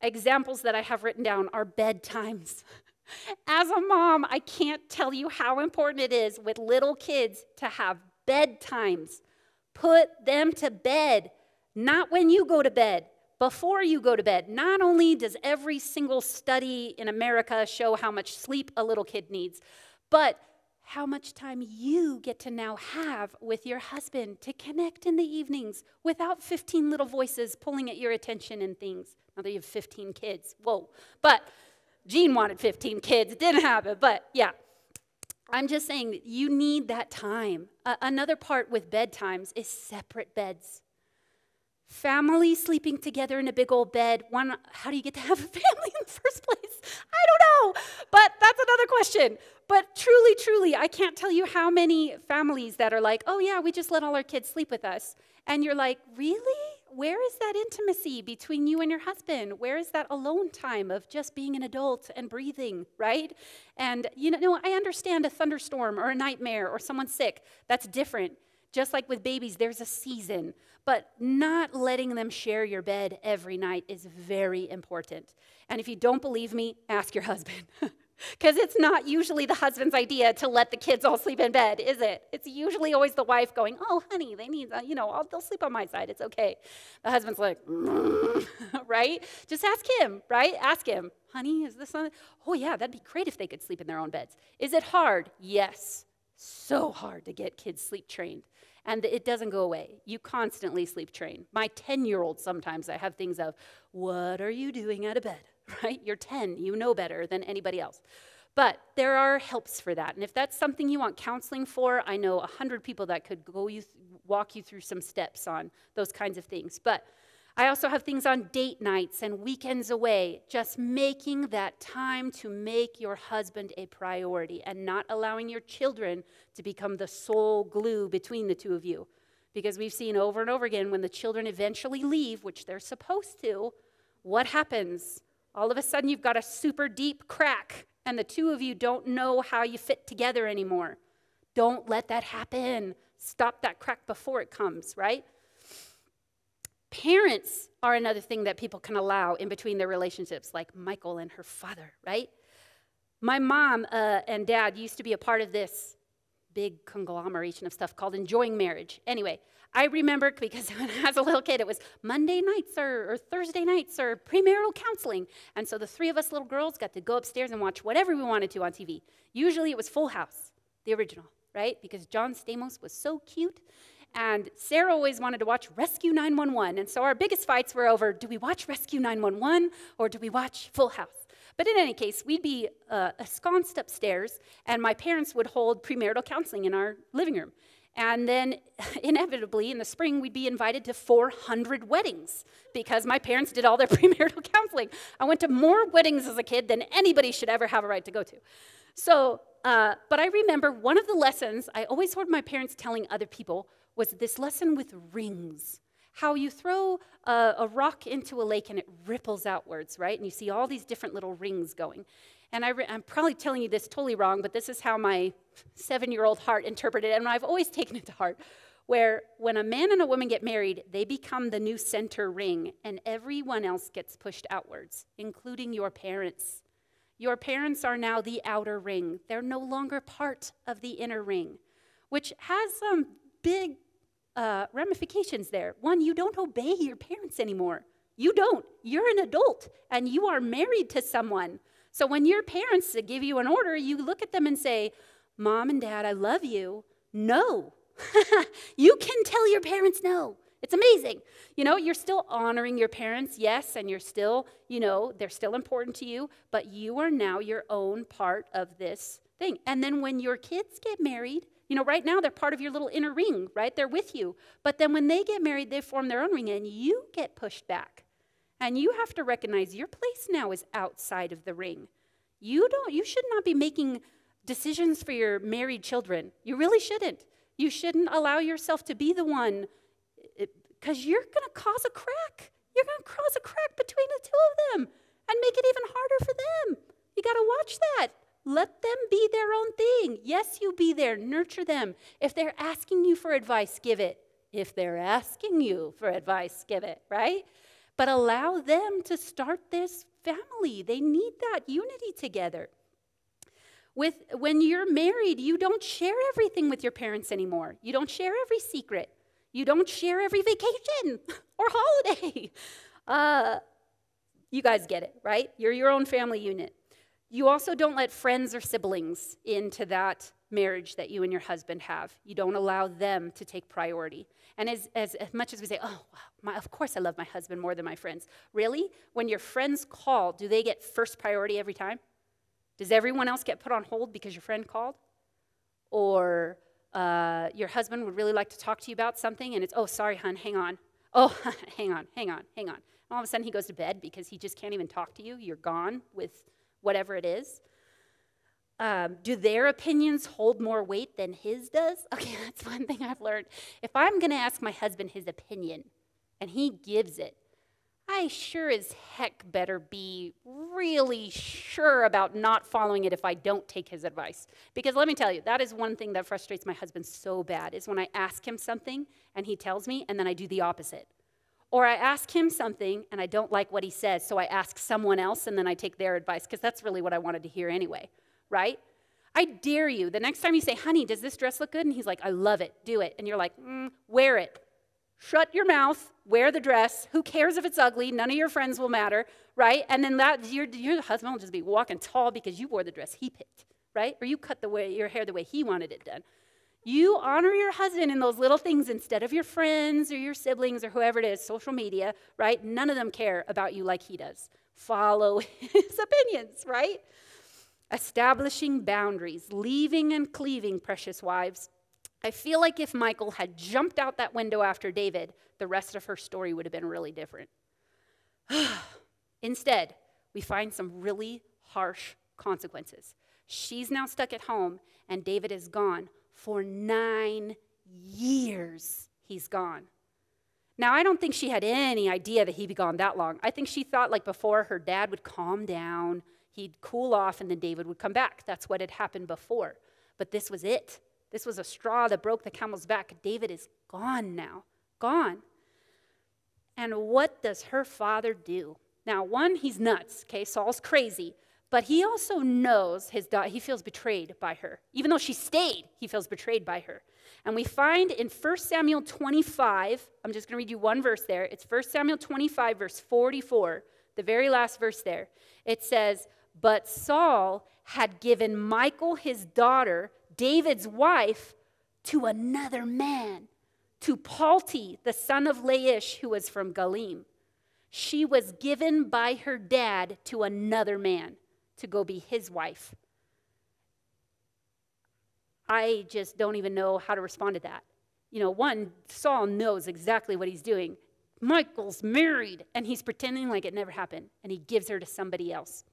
Examples that I have written down are bedtimes. [LAUGHS] As a mom, I can't tell you how important it is with little kids to have bedtimes. Put them to bed, not when you go to bed, before you go to bed. Not only does every single study in America show how much sleep a little kid needs, but how much time you get to now have with your husband to connect in the evenings without 15 little voices pulling at your attention and things. Now that you have 15 kids, whoa. But Jean wanted 15 kids, it didn't happen, but yeah. I'm just saying that you need that time. Uh, another part with bedtimes is separate beds. Family sleeping together in a big old bed. One, how do you get to have a [LAUGHS] family in the first place? I don't know, but that's another question. But truly, truly, I can't tell you how many families that are like, oh, yeah, we just let all our kids sleep with us. And you're like, really? Where is that intimacy between you and your husband? Where is that alone time of just being an adult and breathing, right? And, you know, I understand a thunderstorm or a nightmare or someone sick. That's different. Just like with babies, there's a season. But not letting them share your bed every night is very important. And if you don't believe me, ask your husband. [LAUGHS] Because it's not usually the husband's idea to let the kids all sleep in bed, is it? It's usually always the wife going, Oh, honey, they need, uh, you know, I'll, they'll sleep on my side. It's okay. The husband's like, [LAUGHS] right? Just ask him, right? Ask him, honey, is this on? Oh, yeah, that'd be great if they could sleep in their own beds. Is it hard? Yes. So hard to get kids sleep trained. And it doesn't go away. You constantly sleep train. My 10 year old, sometimes I have things of, What are you doing out of bed? [LAUGHS] right? You're 10, you know better than anybody else. But there are helps for that. And if that's something you want counseling for, I know 100 people that could go you walk you through some steps on those kinds of things. But I also have things on date nights and weekends away, just making that time to make your husband a priority and not allowing your children to become the sole glue between the two of you. Because we've seen over and over again when the children eventually leave, which they're supposed to, what happens? All of a sudden, you've got a super deep crack, and the two of you don't know how you fit together anymore. Don't let that happen. Stop that crack before it comes, right? Parents are another thing that people can allow in between their relationships, like Michal and her father, right? My mom uh, and dad used to be a part of this big conglomeration of stuff called enjoying marriage. Anyway, I remember [LAUGHS] because when I was a little kid, it was Monday nights or, or, Thursday nights or premarital counseling. And so the three of us little girls got to go upstairs and watch whatever we wanted to on TV. Usually it was Full House, the original, right? Because John Stamos was so cute. And Sarah always wanted to watch Rescue 911. And so our biggest fights were over do we watch Rescue 911 or do we watch Full House? But in any case, we'd be uh, ensconced upstairs, and my parents would hold premarital counseling in our living room. And then, [LAUGHS] inevitably, in the spring, we'd be invited to 400 weddings because my parents did all their [LAUGHS] premarital counseling. I went to more weddings as a kid than anybody should ever have a right to go to. So, uh, but I remember one of the lessons I always heard my parents telling other people was this lesson with rings. How you throw a, a rock into a lake and it ripples outwards, right? And you see all these different little rings going. And I am probably telling you this totally wrong, but this is how my seven year old heart interpreted it, and I've always [LAUGHS] taken it to heart. Where when a man and a woman get married, they become the new center ring, and everyone else gets pushed outwards, including your parents. Your parents are now the outer ring. They're no longer part of the inner ring, which has some big uh, ramifications there. One, you don't obey your parents anymore. You don't. You're an adult and you are married to someone. So when your parents give you an order, you look at them and say, Mom and Dad, I love you. No. [LAUGHS] you can tell your parents no. It's amazing. You know, you're still honoring your parents, yes, and you're still, you know, they're still important to you, but you are now your own part of this thing. And then when your kids get married, you know, right now they're part of your little inner ring, right? They're with you. But then when they get married, they form their own ring and you get pushed back. And you have to recognize your place now is outside of the ring. You don't you should not be making decisions for your married children. You really shouldn't. You shouldn't allow yourself to be the one eh, because you're going to cause a crack. You're going to cause a crack between the two of them and make it even harder for them. You got to watch that. Let them be their own thing. Yes, you be there, nurture them. If they're asking you for advice, give it. If they're asking you for advice, give it, right? But allow them to start this family. They need that unity together. With, when you're married, you don't share everything with your parents anymore. You don't share every secret. You don't share every vacation [LAUGHS] or holiday. [LAUGHS] Uh, you guys get it, right? You're your own family unit. You also don't let friends or siblings into that marriage that you and your husband have. You don't allow them to take priority. And as, as, as much as we say, oh, my, of course I love my husband more than my friends. Really? When your friends call, do they get first priority every time? Does everyone else get put on hold because your friend called? Or uh, your husband would really like to talk to you about something and it's, oh, sorry, hon, hang on. Oh, [LAUGHS] hang on, hang on, hang on. And all of a sudden he goes to bed because he just can't even talk to you. You're gone with whatever it is. Um, do their opinions hold more weight than his does? [LAUGHS] Okay, that's one thing I've learned. If I'm going to ask my husband his opinion and he gives it, I sure as heck better be really sure about not following it if I don't take his advice. Because let me tell you, that is one thing that frustrates my husband so bad is when I ask him something and he tells me and then I do the opposite. Or I ask him something and I don't like what he says, so I ask someone else and then I take their advice because that's really what I wanted to hear anyway, right? I dare you, the next time you say, honey, does this dress look good? And he's like, I love it, do it. And you're like, mm, wear it. Shut your mouth, wear the dress. Who cares if it's ugly? None of your friends will matter, right? And then that your, your husband will just be walking tall because you wore the dress he picked, right? Or you cut the way, your hair the way he wanted it done. You honor your husband in those little things instead of your friends or your siblings or whoever it is, social media, right? None of them care about you like he does. Follow [LAUGHS] his opinions, right? Establishing boundaries, leaving and cleaving, precious wives. I feel like if Michal had jumped out that window after David, the rest of her story would have been really different. [SIGHS] Instead, we find some really harsh consequences. She's now stuck at home, and David is gone. For nine years, he's gone. Now, I don't think she had any idea that he'd be gone that long. I think she thought, like before, her dad would calm down, he'd cool off, and then David would come back. That's what had happened before. But this was it. This was a straw that broke the camel's back. David is gone now, gone. And what does her father do? Now, one, he's nuts, okay? Saul's crazy, but he also knows his daughter, he feels betrayed by her. Even though she stayed, he feels betrayed by her. And we find in 1 Samuel 25, I'm just going to read you one verse there. It's 1 Samuel 25, verse 44, the very last verse there. It says, But Saul had given Michal his daughter David's wife to another man, to Palti, the son of Laish, who was from Galim. She was given by her dad to another man to go be his wife. I just don't even know how to respond to that. You know, one, Saul knows exactly what he's doing. Michal's married, and he's pretending like it never happened, and he gives her to somebody else.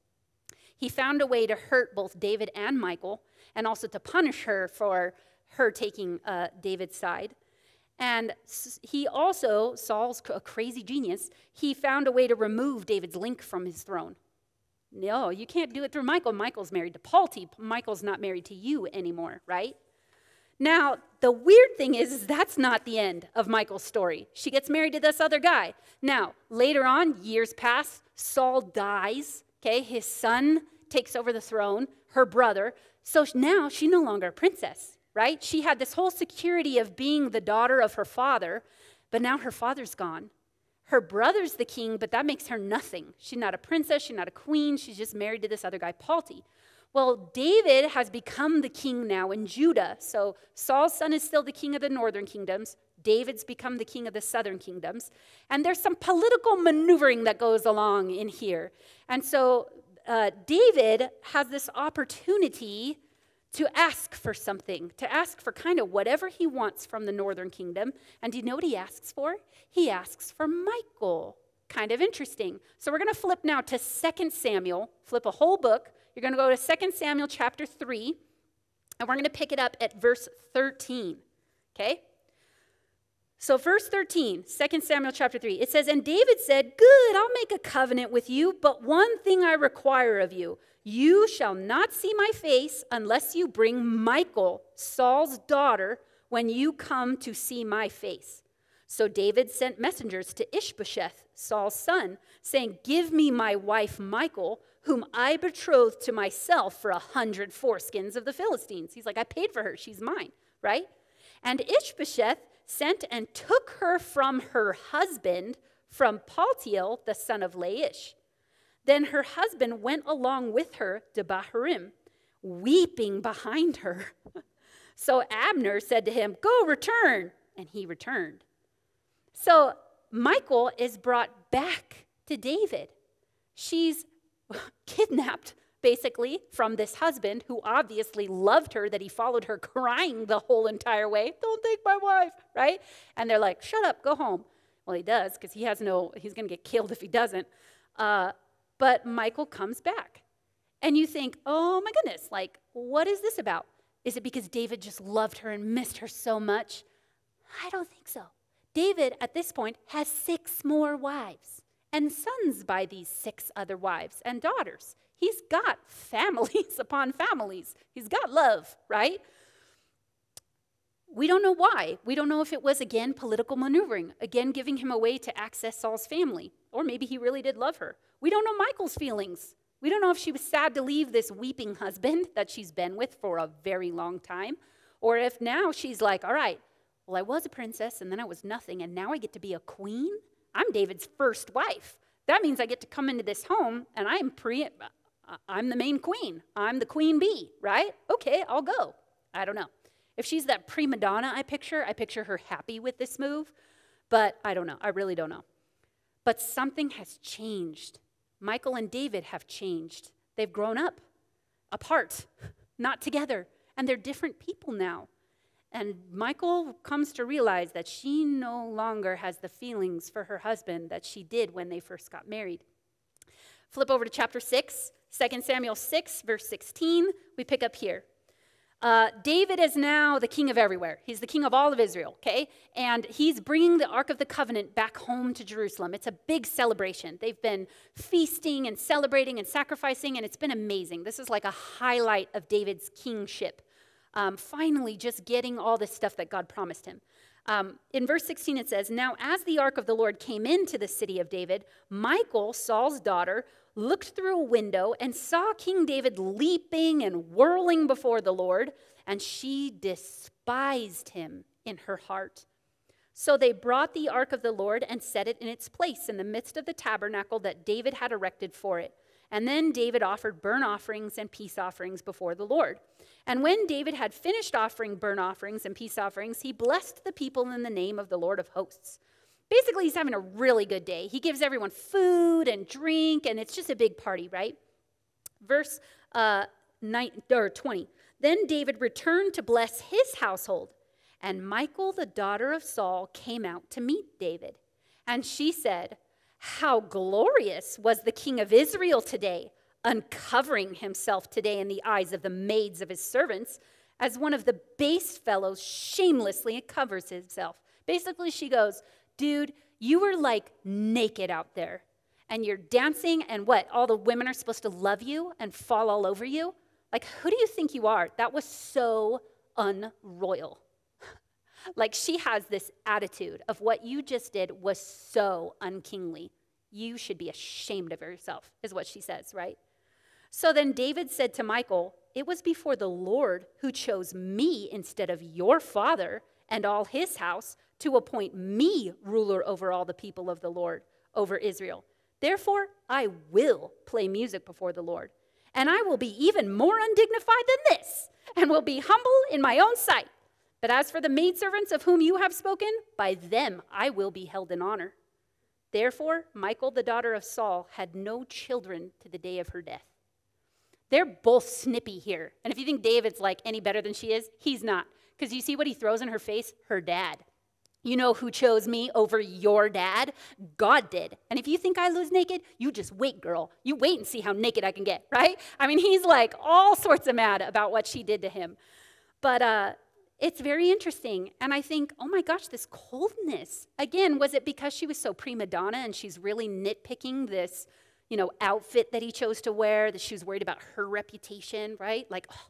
He found a way to hurt both David and Michal, and also to punish her for her taking uh, David's side. And he also, Saul's a crazy genius, he found a way to remove David's link from his throne. No, you can't do it through Michal. Michal's married to Palti. Michal's not married to you anymore, right? Now, the weird thing is, is, that's not the end of Michal's story. She gets married to this other guy. Now, later on, years pass, Saul dies, okay? His son takes over the throne, her brother. So now she's no longer a princess, right? She had this whole security of being the daughter of her father, but now her father's gone. Her brother's the king, but that makes her nothing. She's not a princess, she's not a queen, she's just married to this other guy, Palti. Well, David has become the king now in Judah. So Saul's son is still the king of the northern kingdoms. David's become the king of the southern kingdoms. And there's some political maneuvering that goes along in here. And so uh, David has this opportunity to ask for something, to ask for kind of whatever he wants from the northern kingdom. And do you know what he asks for? He asks for Michal. kind of interesting. So we're going to flip now to 2 Samuel, flip a whole book. You're going to go to 2 Samuel chapter 3, and we're going to pick it up at verse 13. Okay? So, verse 13, 2 Samuel chapter 3, it says, And David said, Good, I'll make a covenant with you, but one thing I require of you you shall not see my face unless you bring Michal, Saul's daughter, when you come to see my face. So David sent messengers to Ishbosheth, Saul's son, saying, Give me my wife Michal, whom I betrothed to myself for a hundred foreskins of the Philistines. He's like, I paid for her, she's mine, right? And Ishbosheth sent and took her from her husband, from Paltiel, the son of Laish. Then her husband went along with her to Bahurim, weeping behind her. [LAUGHS] so Abner said to him, Go return. And he returned. So Michal is brought back to David. She's [LAUGHS] kidnapped basically from this husband who obviously loved her that he followed her crying the whole entire way don't take my wife right and they're like shut up go home well he does because he has no he's going to get killed if he doesn't uh, but Michal comes back. And you think, oh my goodness, like, what is this about? Is it because David just loved her and missed her so much? I don't think so. David, at this point, has six more wives and sons by these six other wives and daughters. He's got [LAUGHS] families upon families. He's got love, right? We don't know why. We don't know if it was, again, political maneuvering, again, giving him a way to access Saul's family. Or maybe he really did love her. We don't know Michal's feelings. We don't know if she was sad to leave this weeping husband [LAUGHS] that she's been with for a very long time, or if now she's like, all right, well, I was a princess and then I was nothing, and now I get to be a queen. I'm David's first wife. That means I get to come into this home and I'm pre I'm the main queen. I'm the queen bee, right? Okay, I'll go. I don't know. If she's that prima donna I picture, I picture her happy with this move, but I don't know. I really don't know. But something has changed. Michal and David have changed. They've grown up apart, [LAUGHS] not together, and they're different people now. And Michal comes to realize that she no longer has the feelings for her husband that she did when they first got married. Flip over to chapter 6, 2 Samuel 6, verse 16. We pick up here. Uh, David is now the king of everywhere. He's the king of all of Israel, okay? And he's bringing the Ark of the Covenant back home to Jerusalem. It's a big celebration. They've been feasting and celebrating and sacrificing, and it's been amazing. This is like a highlight of David's kingship. Um, finally, just getting all this stuff that God promised him. Um, in verse 16, it says, Now as the ark of the Lord came into the city of David, Michal, Saul's daughter, looked through a window and saw King David leaping and whirling before the Lord, and she despised him in her heart. So they brought the ark of the Lord and set it in its place in the midst of the tabernacle that David had erected for it. And then David offered burnt offerings and peace offerings before the Lord. And when David had finished offering burnt offerings and peace offerings, he blessed the people in the name of the Lord of hosts. Basically, he's having a really good day. He gives everyone food and drink, and it's just a big party, right? Verse uh, nine, or 20. Then David returned to bless his household, and Michal, the daughter of Saul, came out to meet David. And she said, How glorious was the king of Israel today, uncovering himself today in the eyes of the maids of his servants, as one of the base fellows shamelessly covers himself. Basically, she goes, dude, you were like naked out there and you're dancing, and what? All the women are supposed to love you and fall all over you? Like, who do you think you are? That was so unroyal. [LAUGHS] like, she has this attitude of what you just did was so unkingly. You should be ashamed of yourself, is what she says, right? So then David said to Michal, It was before the Lord who chose me instead of your father and all his house to appoint me ruler over all the people of the Lord, over Israel. Therefore, I will play music before the Lord, and I will be even more undignified than this, and will be humble in my own sight. But as for the maidservants of whom you have spoken, by them I will be held in honor. Therefore, Michal, the daughter of Saul, had no children to the day of her death. They're both snippy here. And if you think David's like any better than she is, he's not. Because you see what he throws in her face? Her dad. You know who chose me over your dad? God did. And if you think I lose naked, you just wait, girl. You wait and see how naked I can get, right? I mean, he's like all sorts of mad about what she did to him. But uh, it's very interesting. And I think, oh my gosh, this coldness. Again, was it because she was so prima donna and she's really nitpicking this, you know, outfit that he chose to wear, that she was worried about her reputation, right? Like, oh,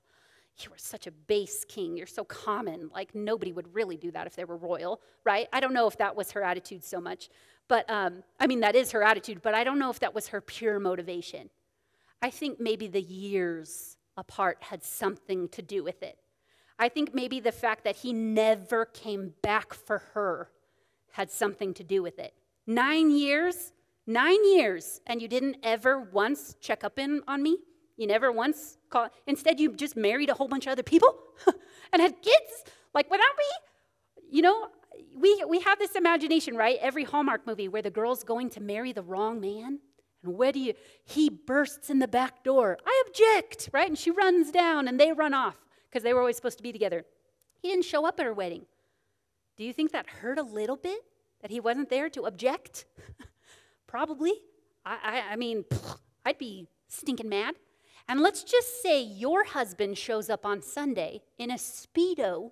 you are such a base king. You're so common. Like nobody would really do that if they were royal, right? I don't know if that was her attitude so much. But um, I mean, that is her attitude, but I don't know if that was her pure motivation. I think maybe the years apart had something to do with it. I think maybe the fact that he never came back for her had something to do with it. Nine years, nine years, and you didn't ever once check up in on me? You never once called. Instead, you just married a whole bunch of other people [LAUGHS] and had kids. Like without me, you know, we, we have this imagination, right? Every Hallmark movie where the girl's going to marry the wrong man. And where do you, he bursts in the back door. I object, right? And she runs down and they run off because they were always supposed to be together. He didn't show up at her wedding. Do you think that hurt a little bit that he wasn't there to object? [LAUGHS] Probably. I, I, I mean, [SNIFFS] I'd be stinking mad. And let's just say your husband shows up on Sunday in a Speedo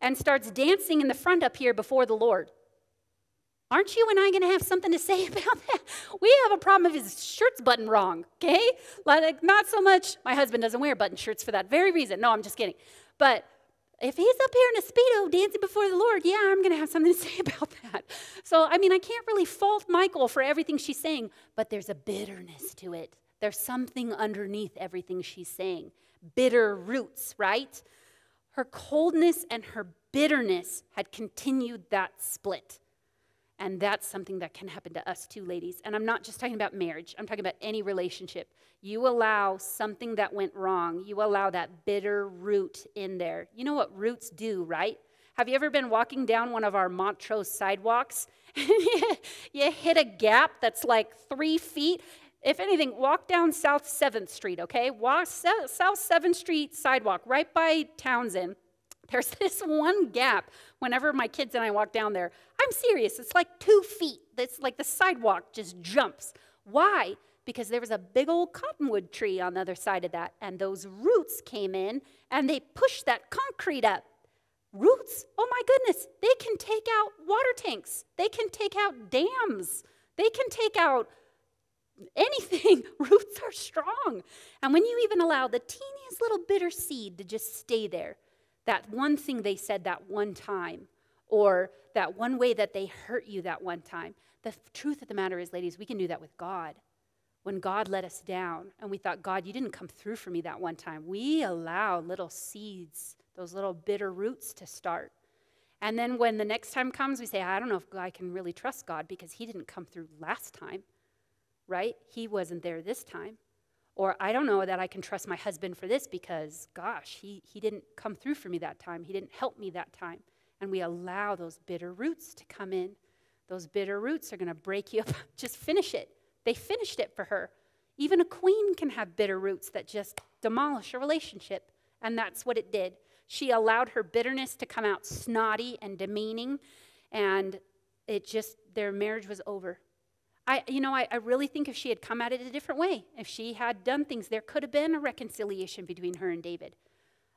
and starts dancing in the front up here before the Lord. Aren't you and I going to have something to say [LAUGHS] about that? We have a problem if his shirt's buttoned wrong, okay? Like, not so much, my husband doesn't wear button shirts for that very reason. No, I'm just kidding. But if he's up here in a Speedo dancing before the Lord, yeah, I'm going to have something to [LAUGHS] say about that. So, I mean, I can't really fault Michal for everything she's saying, but there's a bitterness to it. There's something underneath everything she's saying. Bitter roots, right? Her coldness and her bitterness had continued that split. And that's something that can happen to us too, ladies. And I'm not just talking about marriage, I'm talking about any relationship. You allow something that went wrong, you allow that bitter root in there. You know what roots do, right? Have you ever been walking down one of our Montrose sidewalks? [LAUGHS] you hit a gap that's like three feet if anything, walk down South 7th Street, okay? Walk South 7th Street sidewalk right by Townsend. There's [LAUGHS] this one gap whenever my kids and I walk down there. I'm serious, it's like two feet. It's like the sidewalk just jumps. Why? Because there was a big old cottonwood tree on the other side of that, and those roots came in and they pushed that concrete up. Roots, oh my goodness, they can take out water tanks, they can take out dams, they can take out anything, [LAUGHS] roots are strong. And when you even allow the teeniest little bitter seed to just stay there, that one thing they said that one time, or that one way that they hurt you that one time, the truth of the matter is, ladies, we can do that with God. When God let us down and we thought, God, you didn't come through for me that one time, we allow little seeds, those little bitter roots to start. And then when the next time comes, we say, I don't know if I can really trust God because he didn't come through last time right? He wasn't there this time. Or I don't know that I can trust my husband for this because, gosh, he, he didn't come through for me that time. He didn't help me that time. And we allow those bitter roots to come in. Those bitter roots are going to break you up. [LAUGHS] just finish it. They finished it for her. Even a queen can have bitter roots that just demolish a relationship. And that's what it did. She allowed her bitterness to come out snotty and demeaning. And it just, their marriage was over. I, you know, I, I really think if she had come at it a different way, if she had done things, there could have been a reconciliation between her and David.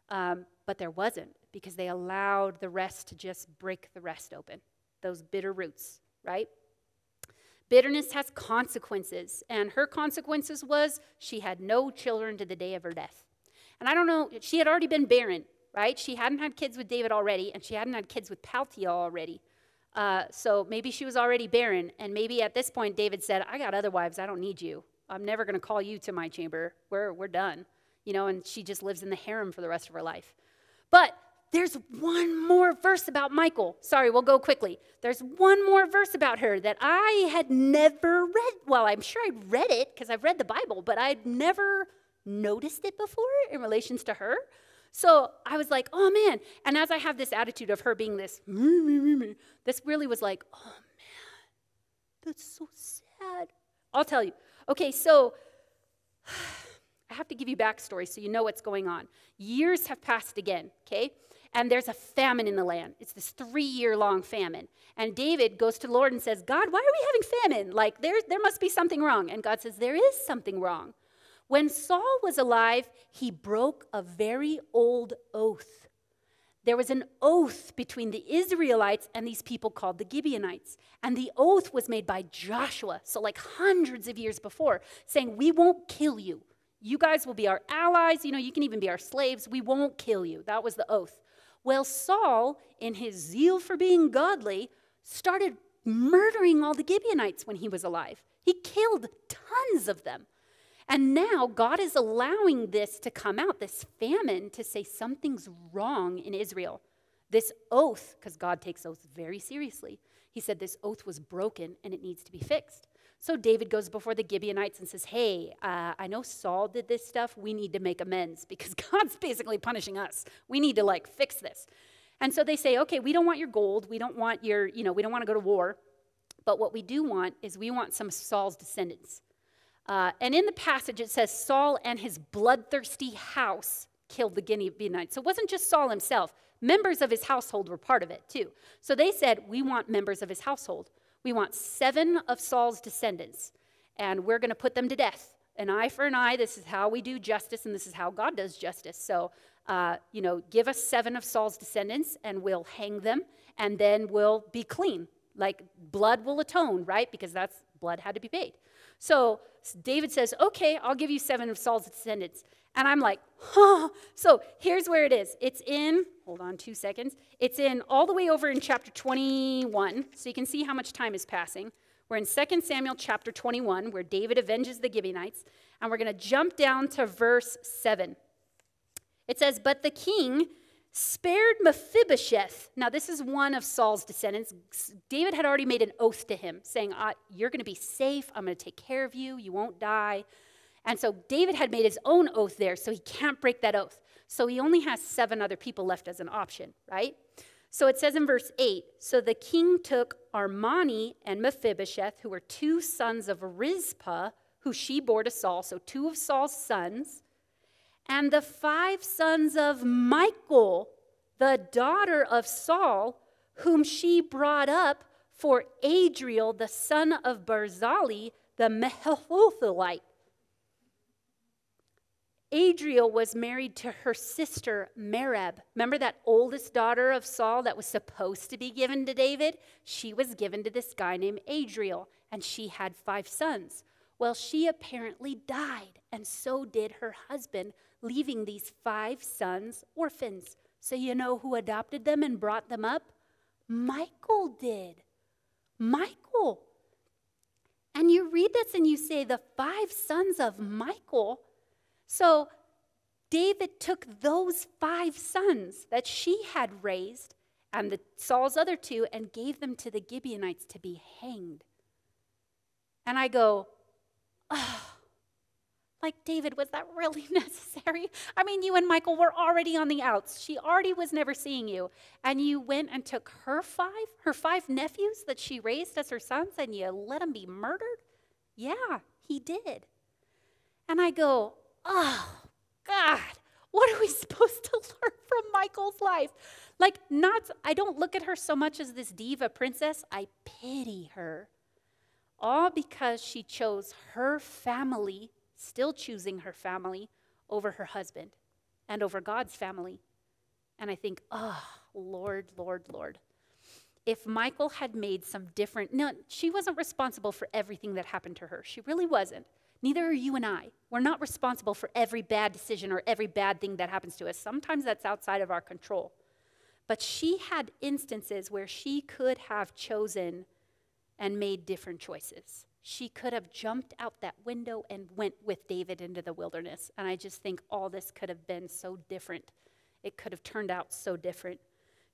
Um, but there wasn't because they allowed the rest to just break the rest open, those bitter roots, right? Bitterness has consequences, and her consequences was she had no children to the day of her death. And I don't know, she had already been barren, right? She hadn't had kids with David already, and she hadn't had kids with Paltiel already. Uh, so maybe she was already barren, and maybe at this point David said, I got other wives, I don't need you. I'm never going to call you to my chamber. We're, we're done. You know, and she just lives in the harem for the rest of her life. But there's one more verse about Michal. Sorry, we'll go quickly. There's one more verse about her that I had never read. Well, I'm sure I'd read it because I've read the Bible, but I'd never noticed it before in relations to her. So I was like, oh man. And as I have this attitude of her being this, this really was like, oh man, that's so sad. I'll tell you. Okay, so [SIGHS] I have to give you backstory so you know what's going on. Years have passed again, okay? and there's a famine in the land. It's this three year long famine. And David goes to the Lord and says, God, why are we having famine? Like, there, there must be something wrong. And God says, There is something wrong. When Saul was alive, he broke a very old oath. There was an oath between the Israelites and these people called the Gibeonites. And the oath was made by Joshua, so like hundreds of years before, saying, We won't kill you. You guys will be our allies. You know, you can even be our slaves. We won't kill you. That was the oath. Well, Saul, in his zeal for being godly, started murdering all the Gibeonites when he was alive. He killed tons of them. And now God is allowing this to come out, this famine, to say something's wrong in Israel. This oath, because God takes oaths very seriously, he said this oath was broken and it needs to be fixed. So David goes before the Gibeonites and says, Hey, uh, I know Saul did this stuff. We need to make amends because [LAUGHS] God's basically punishing us. We need to like fix this. And so they say, Okay, we don't want your gold. We don't want your, you know, we don't want to go to war. But what we do want is we want some of Saul's descendants. Uh, and in the passage, it says Saul and his bloodthirsty house killed the Gibeonites. So it wasn't just Saul himself, members of his household were part of it too. So they said, We want members of his household. We want seven of Saul's descendants, and we're going to put them to death. An eye for an eye. This is how we do justice, and this is how God does justice. So, uh, you know, give us seven of Saul's descendants, and we'll hang them, and then we'll be clean. Like blood will atone, right? Because that's blood had to be paid. So David says, Okay, I'll give you seven of Saul's descendants. And I'm like, huh. So here's where it is. It's in, hold on two seconds. It's in all the way over in chapter 21. So you can see how much time is passing. We're in 2 Samuel chapter 21, where David avenges the Gibeonites. And we're going to jump down to verse 7. It says, But the king spared Mephibosheth. Now, this is one of Saul's descendants. David had already made an oath to him, saying, uh, You're going to be safe. I'm going to take care of you. You won't die. And so David had made his own oath there, so he can't break that oath. So he only has seven other people left as an option, right? So it says in verse 8 So the king took Armoni and Mephibosheth, who were two sons of Rizpah, who she bore to Saul, so two of Saul's sons and the five sons of Michal, the daughter of Saul, whom she brought up for Adriel, the son of Barzillai, the Meholathite. Adriel was married to her sister Merab. Remember that oldest daughter of Saul that was supposed to be given to David? She was given to this guy named Adriel, and she had five sons. Well, she apparently died, and so did her husband, leaving these five sons orphans. So, you know who adopted them and brought them up? Michal did. Michal. And you read this and you say, the five sons of Michal. So, David took those five sons that she had raised and the, Saul's other two and gave them to the Gibeonites to be hanged. And I go, oh, like, David, was that really [LAUGHS] necessary? I mean, you and Michal were already on the outs. She already was never seeing you. And you went and took her five, her five nephews that she raised as her sons, and you let them be murdered? Yeah, he did. And I go, oh, God, what are we [LAUGHS] supposed to learn from Michal's life? Like, not, I don't look at her so much as this diva princess, I pity her. All because she chose her family still choosing her family over her husband and over God's family. And I think, oh, Lord, Lord, Lord. If Michal had made some different, no, she wasn't responsible for everything that happened to her. She really wasn't. Neither are you and I. We're not responsible for every bad decision or every bad thing that happens to us. Sometimes that's outside of our control. But she had instances where she could have chosen and made different choices she could have jumped out that window and went with David into the wilderness. And I just think all this could have been so different. It could have turned out so different.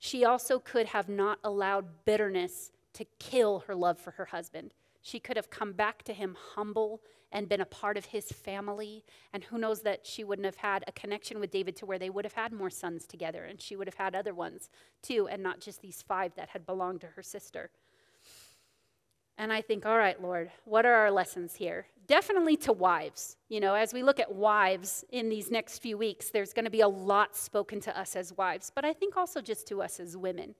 She also could have not allowed bitterness to kill her love for her husband. She could have come back to him humble and been a part of his family. And who knows that she wouldn't have had a connection with David to where they would have had more sons together and she would have had other ones too, and not just these five that had belonged to her sister. And I think, all right, Lord, what are our lessons here? Definitely to wives. You know, as we look at wives in these next few weeks, there's going to be a lot spoken to us as wives, but I think also just to us as women.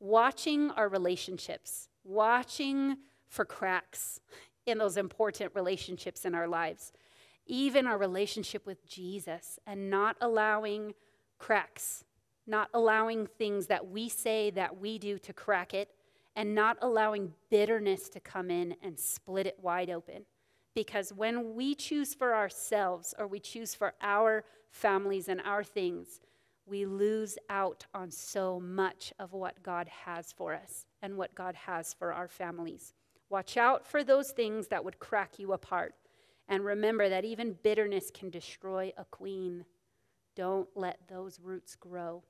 Watching our relationships, watching for cracks in those important relationships in our lives, even our relationship with Jesus, and not allowing cracks, not allowing things that we say, that we do to crack it, and not allowing bitterness to come in and split it wide open. Because when we choose for ourselves or we choose for our families and our things, we lose out on so much of what God has for us and what God has for our families. Watch out for those things that would crack you apart. And remember that even bitterness can destroy a queen. Don't let those roots grow.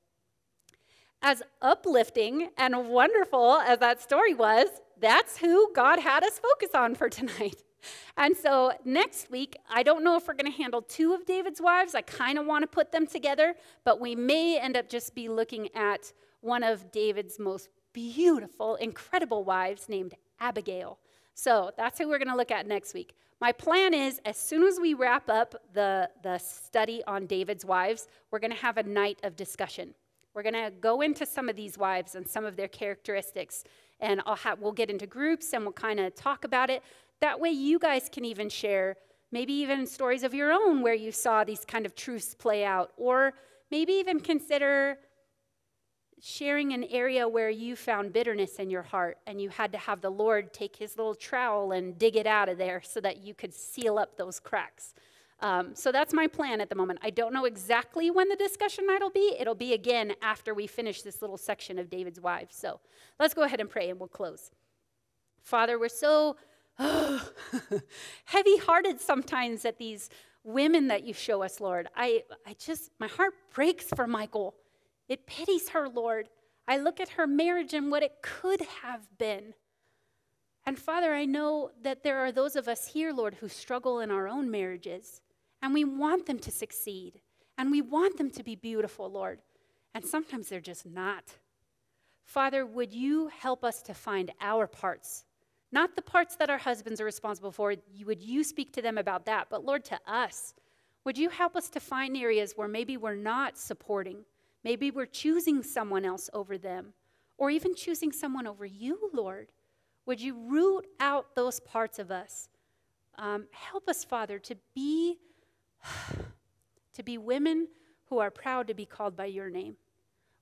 As uplifting and wonderful as that story was, that's who God had us focus on for tonight. [LAUGHS] And so next week, I don't know if we're going to handle two of David's wives. I kind of want to put them together, but we may end up just be looking at one of David's most beautiful, incredible wives named Abigail. So that's who we're going to look at next week. My plan is as soon as we wrap up the, the study on David's wives, we're going to have a night of discussion. We're going to go into some of these wives and some of their characteristics, and have, we'll get into groups and we'll kind of talk about it. That way, you guys can even share maybe even stories of your own where you saw these kind of truths play out, or maybe even consider sharing an area where you found bitterness in your heart and you had to have the Lord take his little trowel and dig it out of there so that you could seal up those cracks. Um, so that's my plan at the moment. I don't know exactly when the discussion night will be. It'll be again after we finish this little section of David's wives. So let's go ahead and pray and we'll close. Father, we're so [SIGHS] oh, heavy hearted sometimes at these women that you show us, Lord. I, I just, my heart breaks for Michal. It pities her, Lord. I look at her marriage and what it could have been. And Father, I know that there are those of us here, Lord, who struggle in our own marriages. And we want them to succeed. And we want them to be beautiful, Lord. And sometimes they're just not. Father, would you help us to find our parts? Not the parts that our husbands are responsible for. Would you speak to them about that? But Lord, to us, would you help us to find areas where maybe we're not supporting? Maybe we're choosing someone else over them, or even choosing someone over you, Lord. Would you root out those parts of us? Um, help us, Father, to be [SIGHS] to be women who are proud to be called by your name.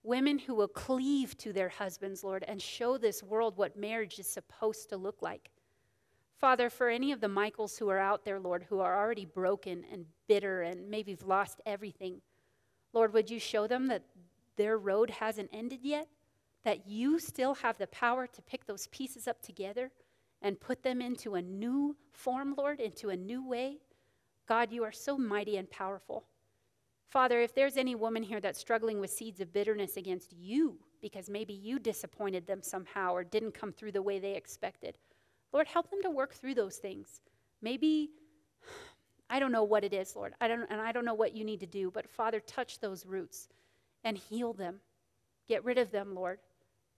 Women who will cleave to their husbands, Lord, and show this world what marriage is supposed to look like. Father, for any of the Michals who are out there, Lord, who are already broken and bitter and maybe have lost everything, Lord, would you show them that their road hasn't ended yet? That you still have the power to pick those pieces up together and put them into a new form, Lord, into a new way? God, you are so mighty and powerful. Father, if there's any woman here that's struggling with seeds of bitterness against you because maybe you disappointed them somehow or didn't come through the way they expected, Lord, help them to work through those things. Maybe I don't know what it is, Lord. I don't and I don't know what you need to do, but Father, touch those roots and heal them. Get rid of them, Lord.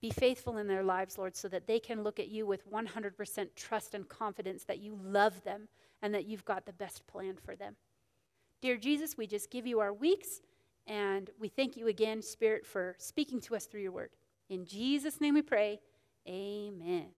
Be faithful in their lives, Lord, so that they can look at you with 100% trust and confidence that you love them and that you've got the best plan for them. Dear Jesus, we just give you our weeks and we thank you again, Spirit, for speaking to us through your word. In Jesus' name we pray. Amen.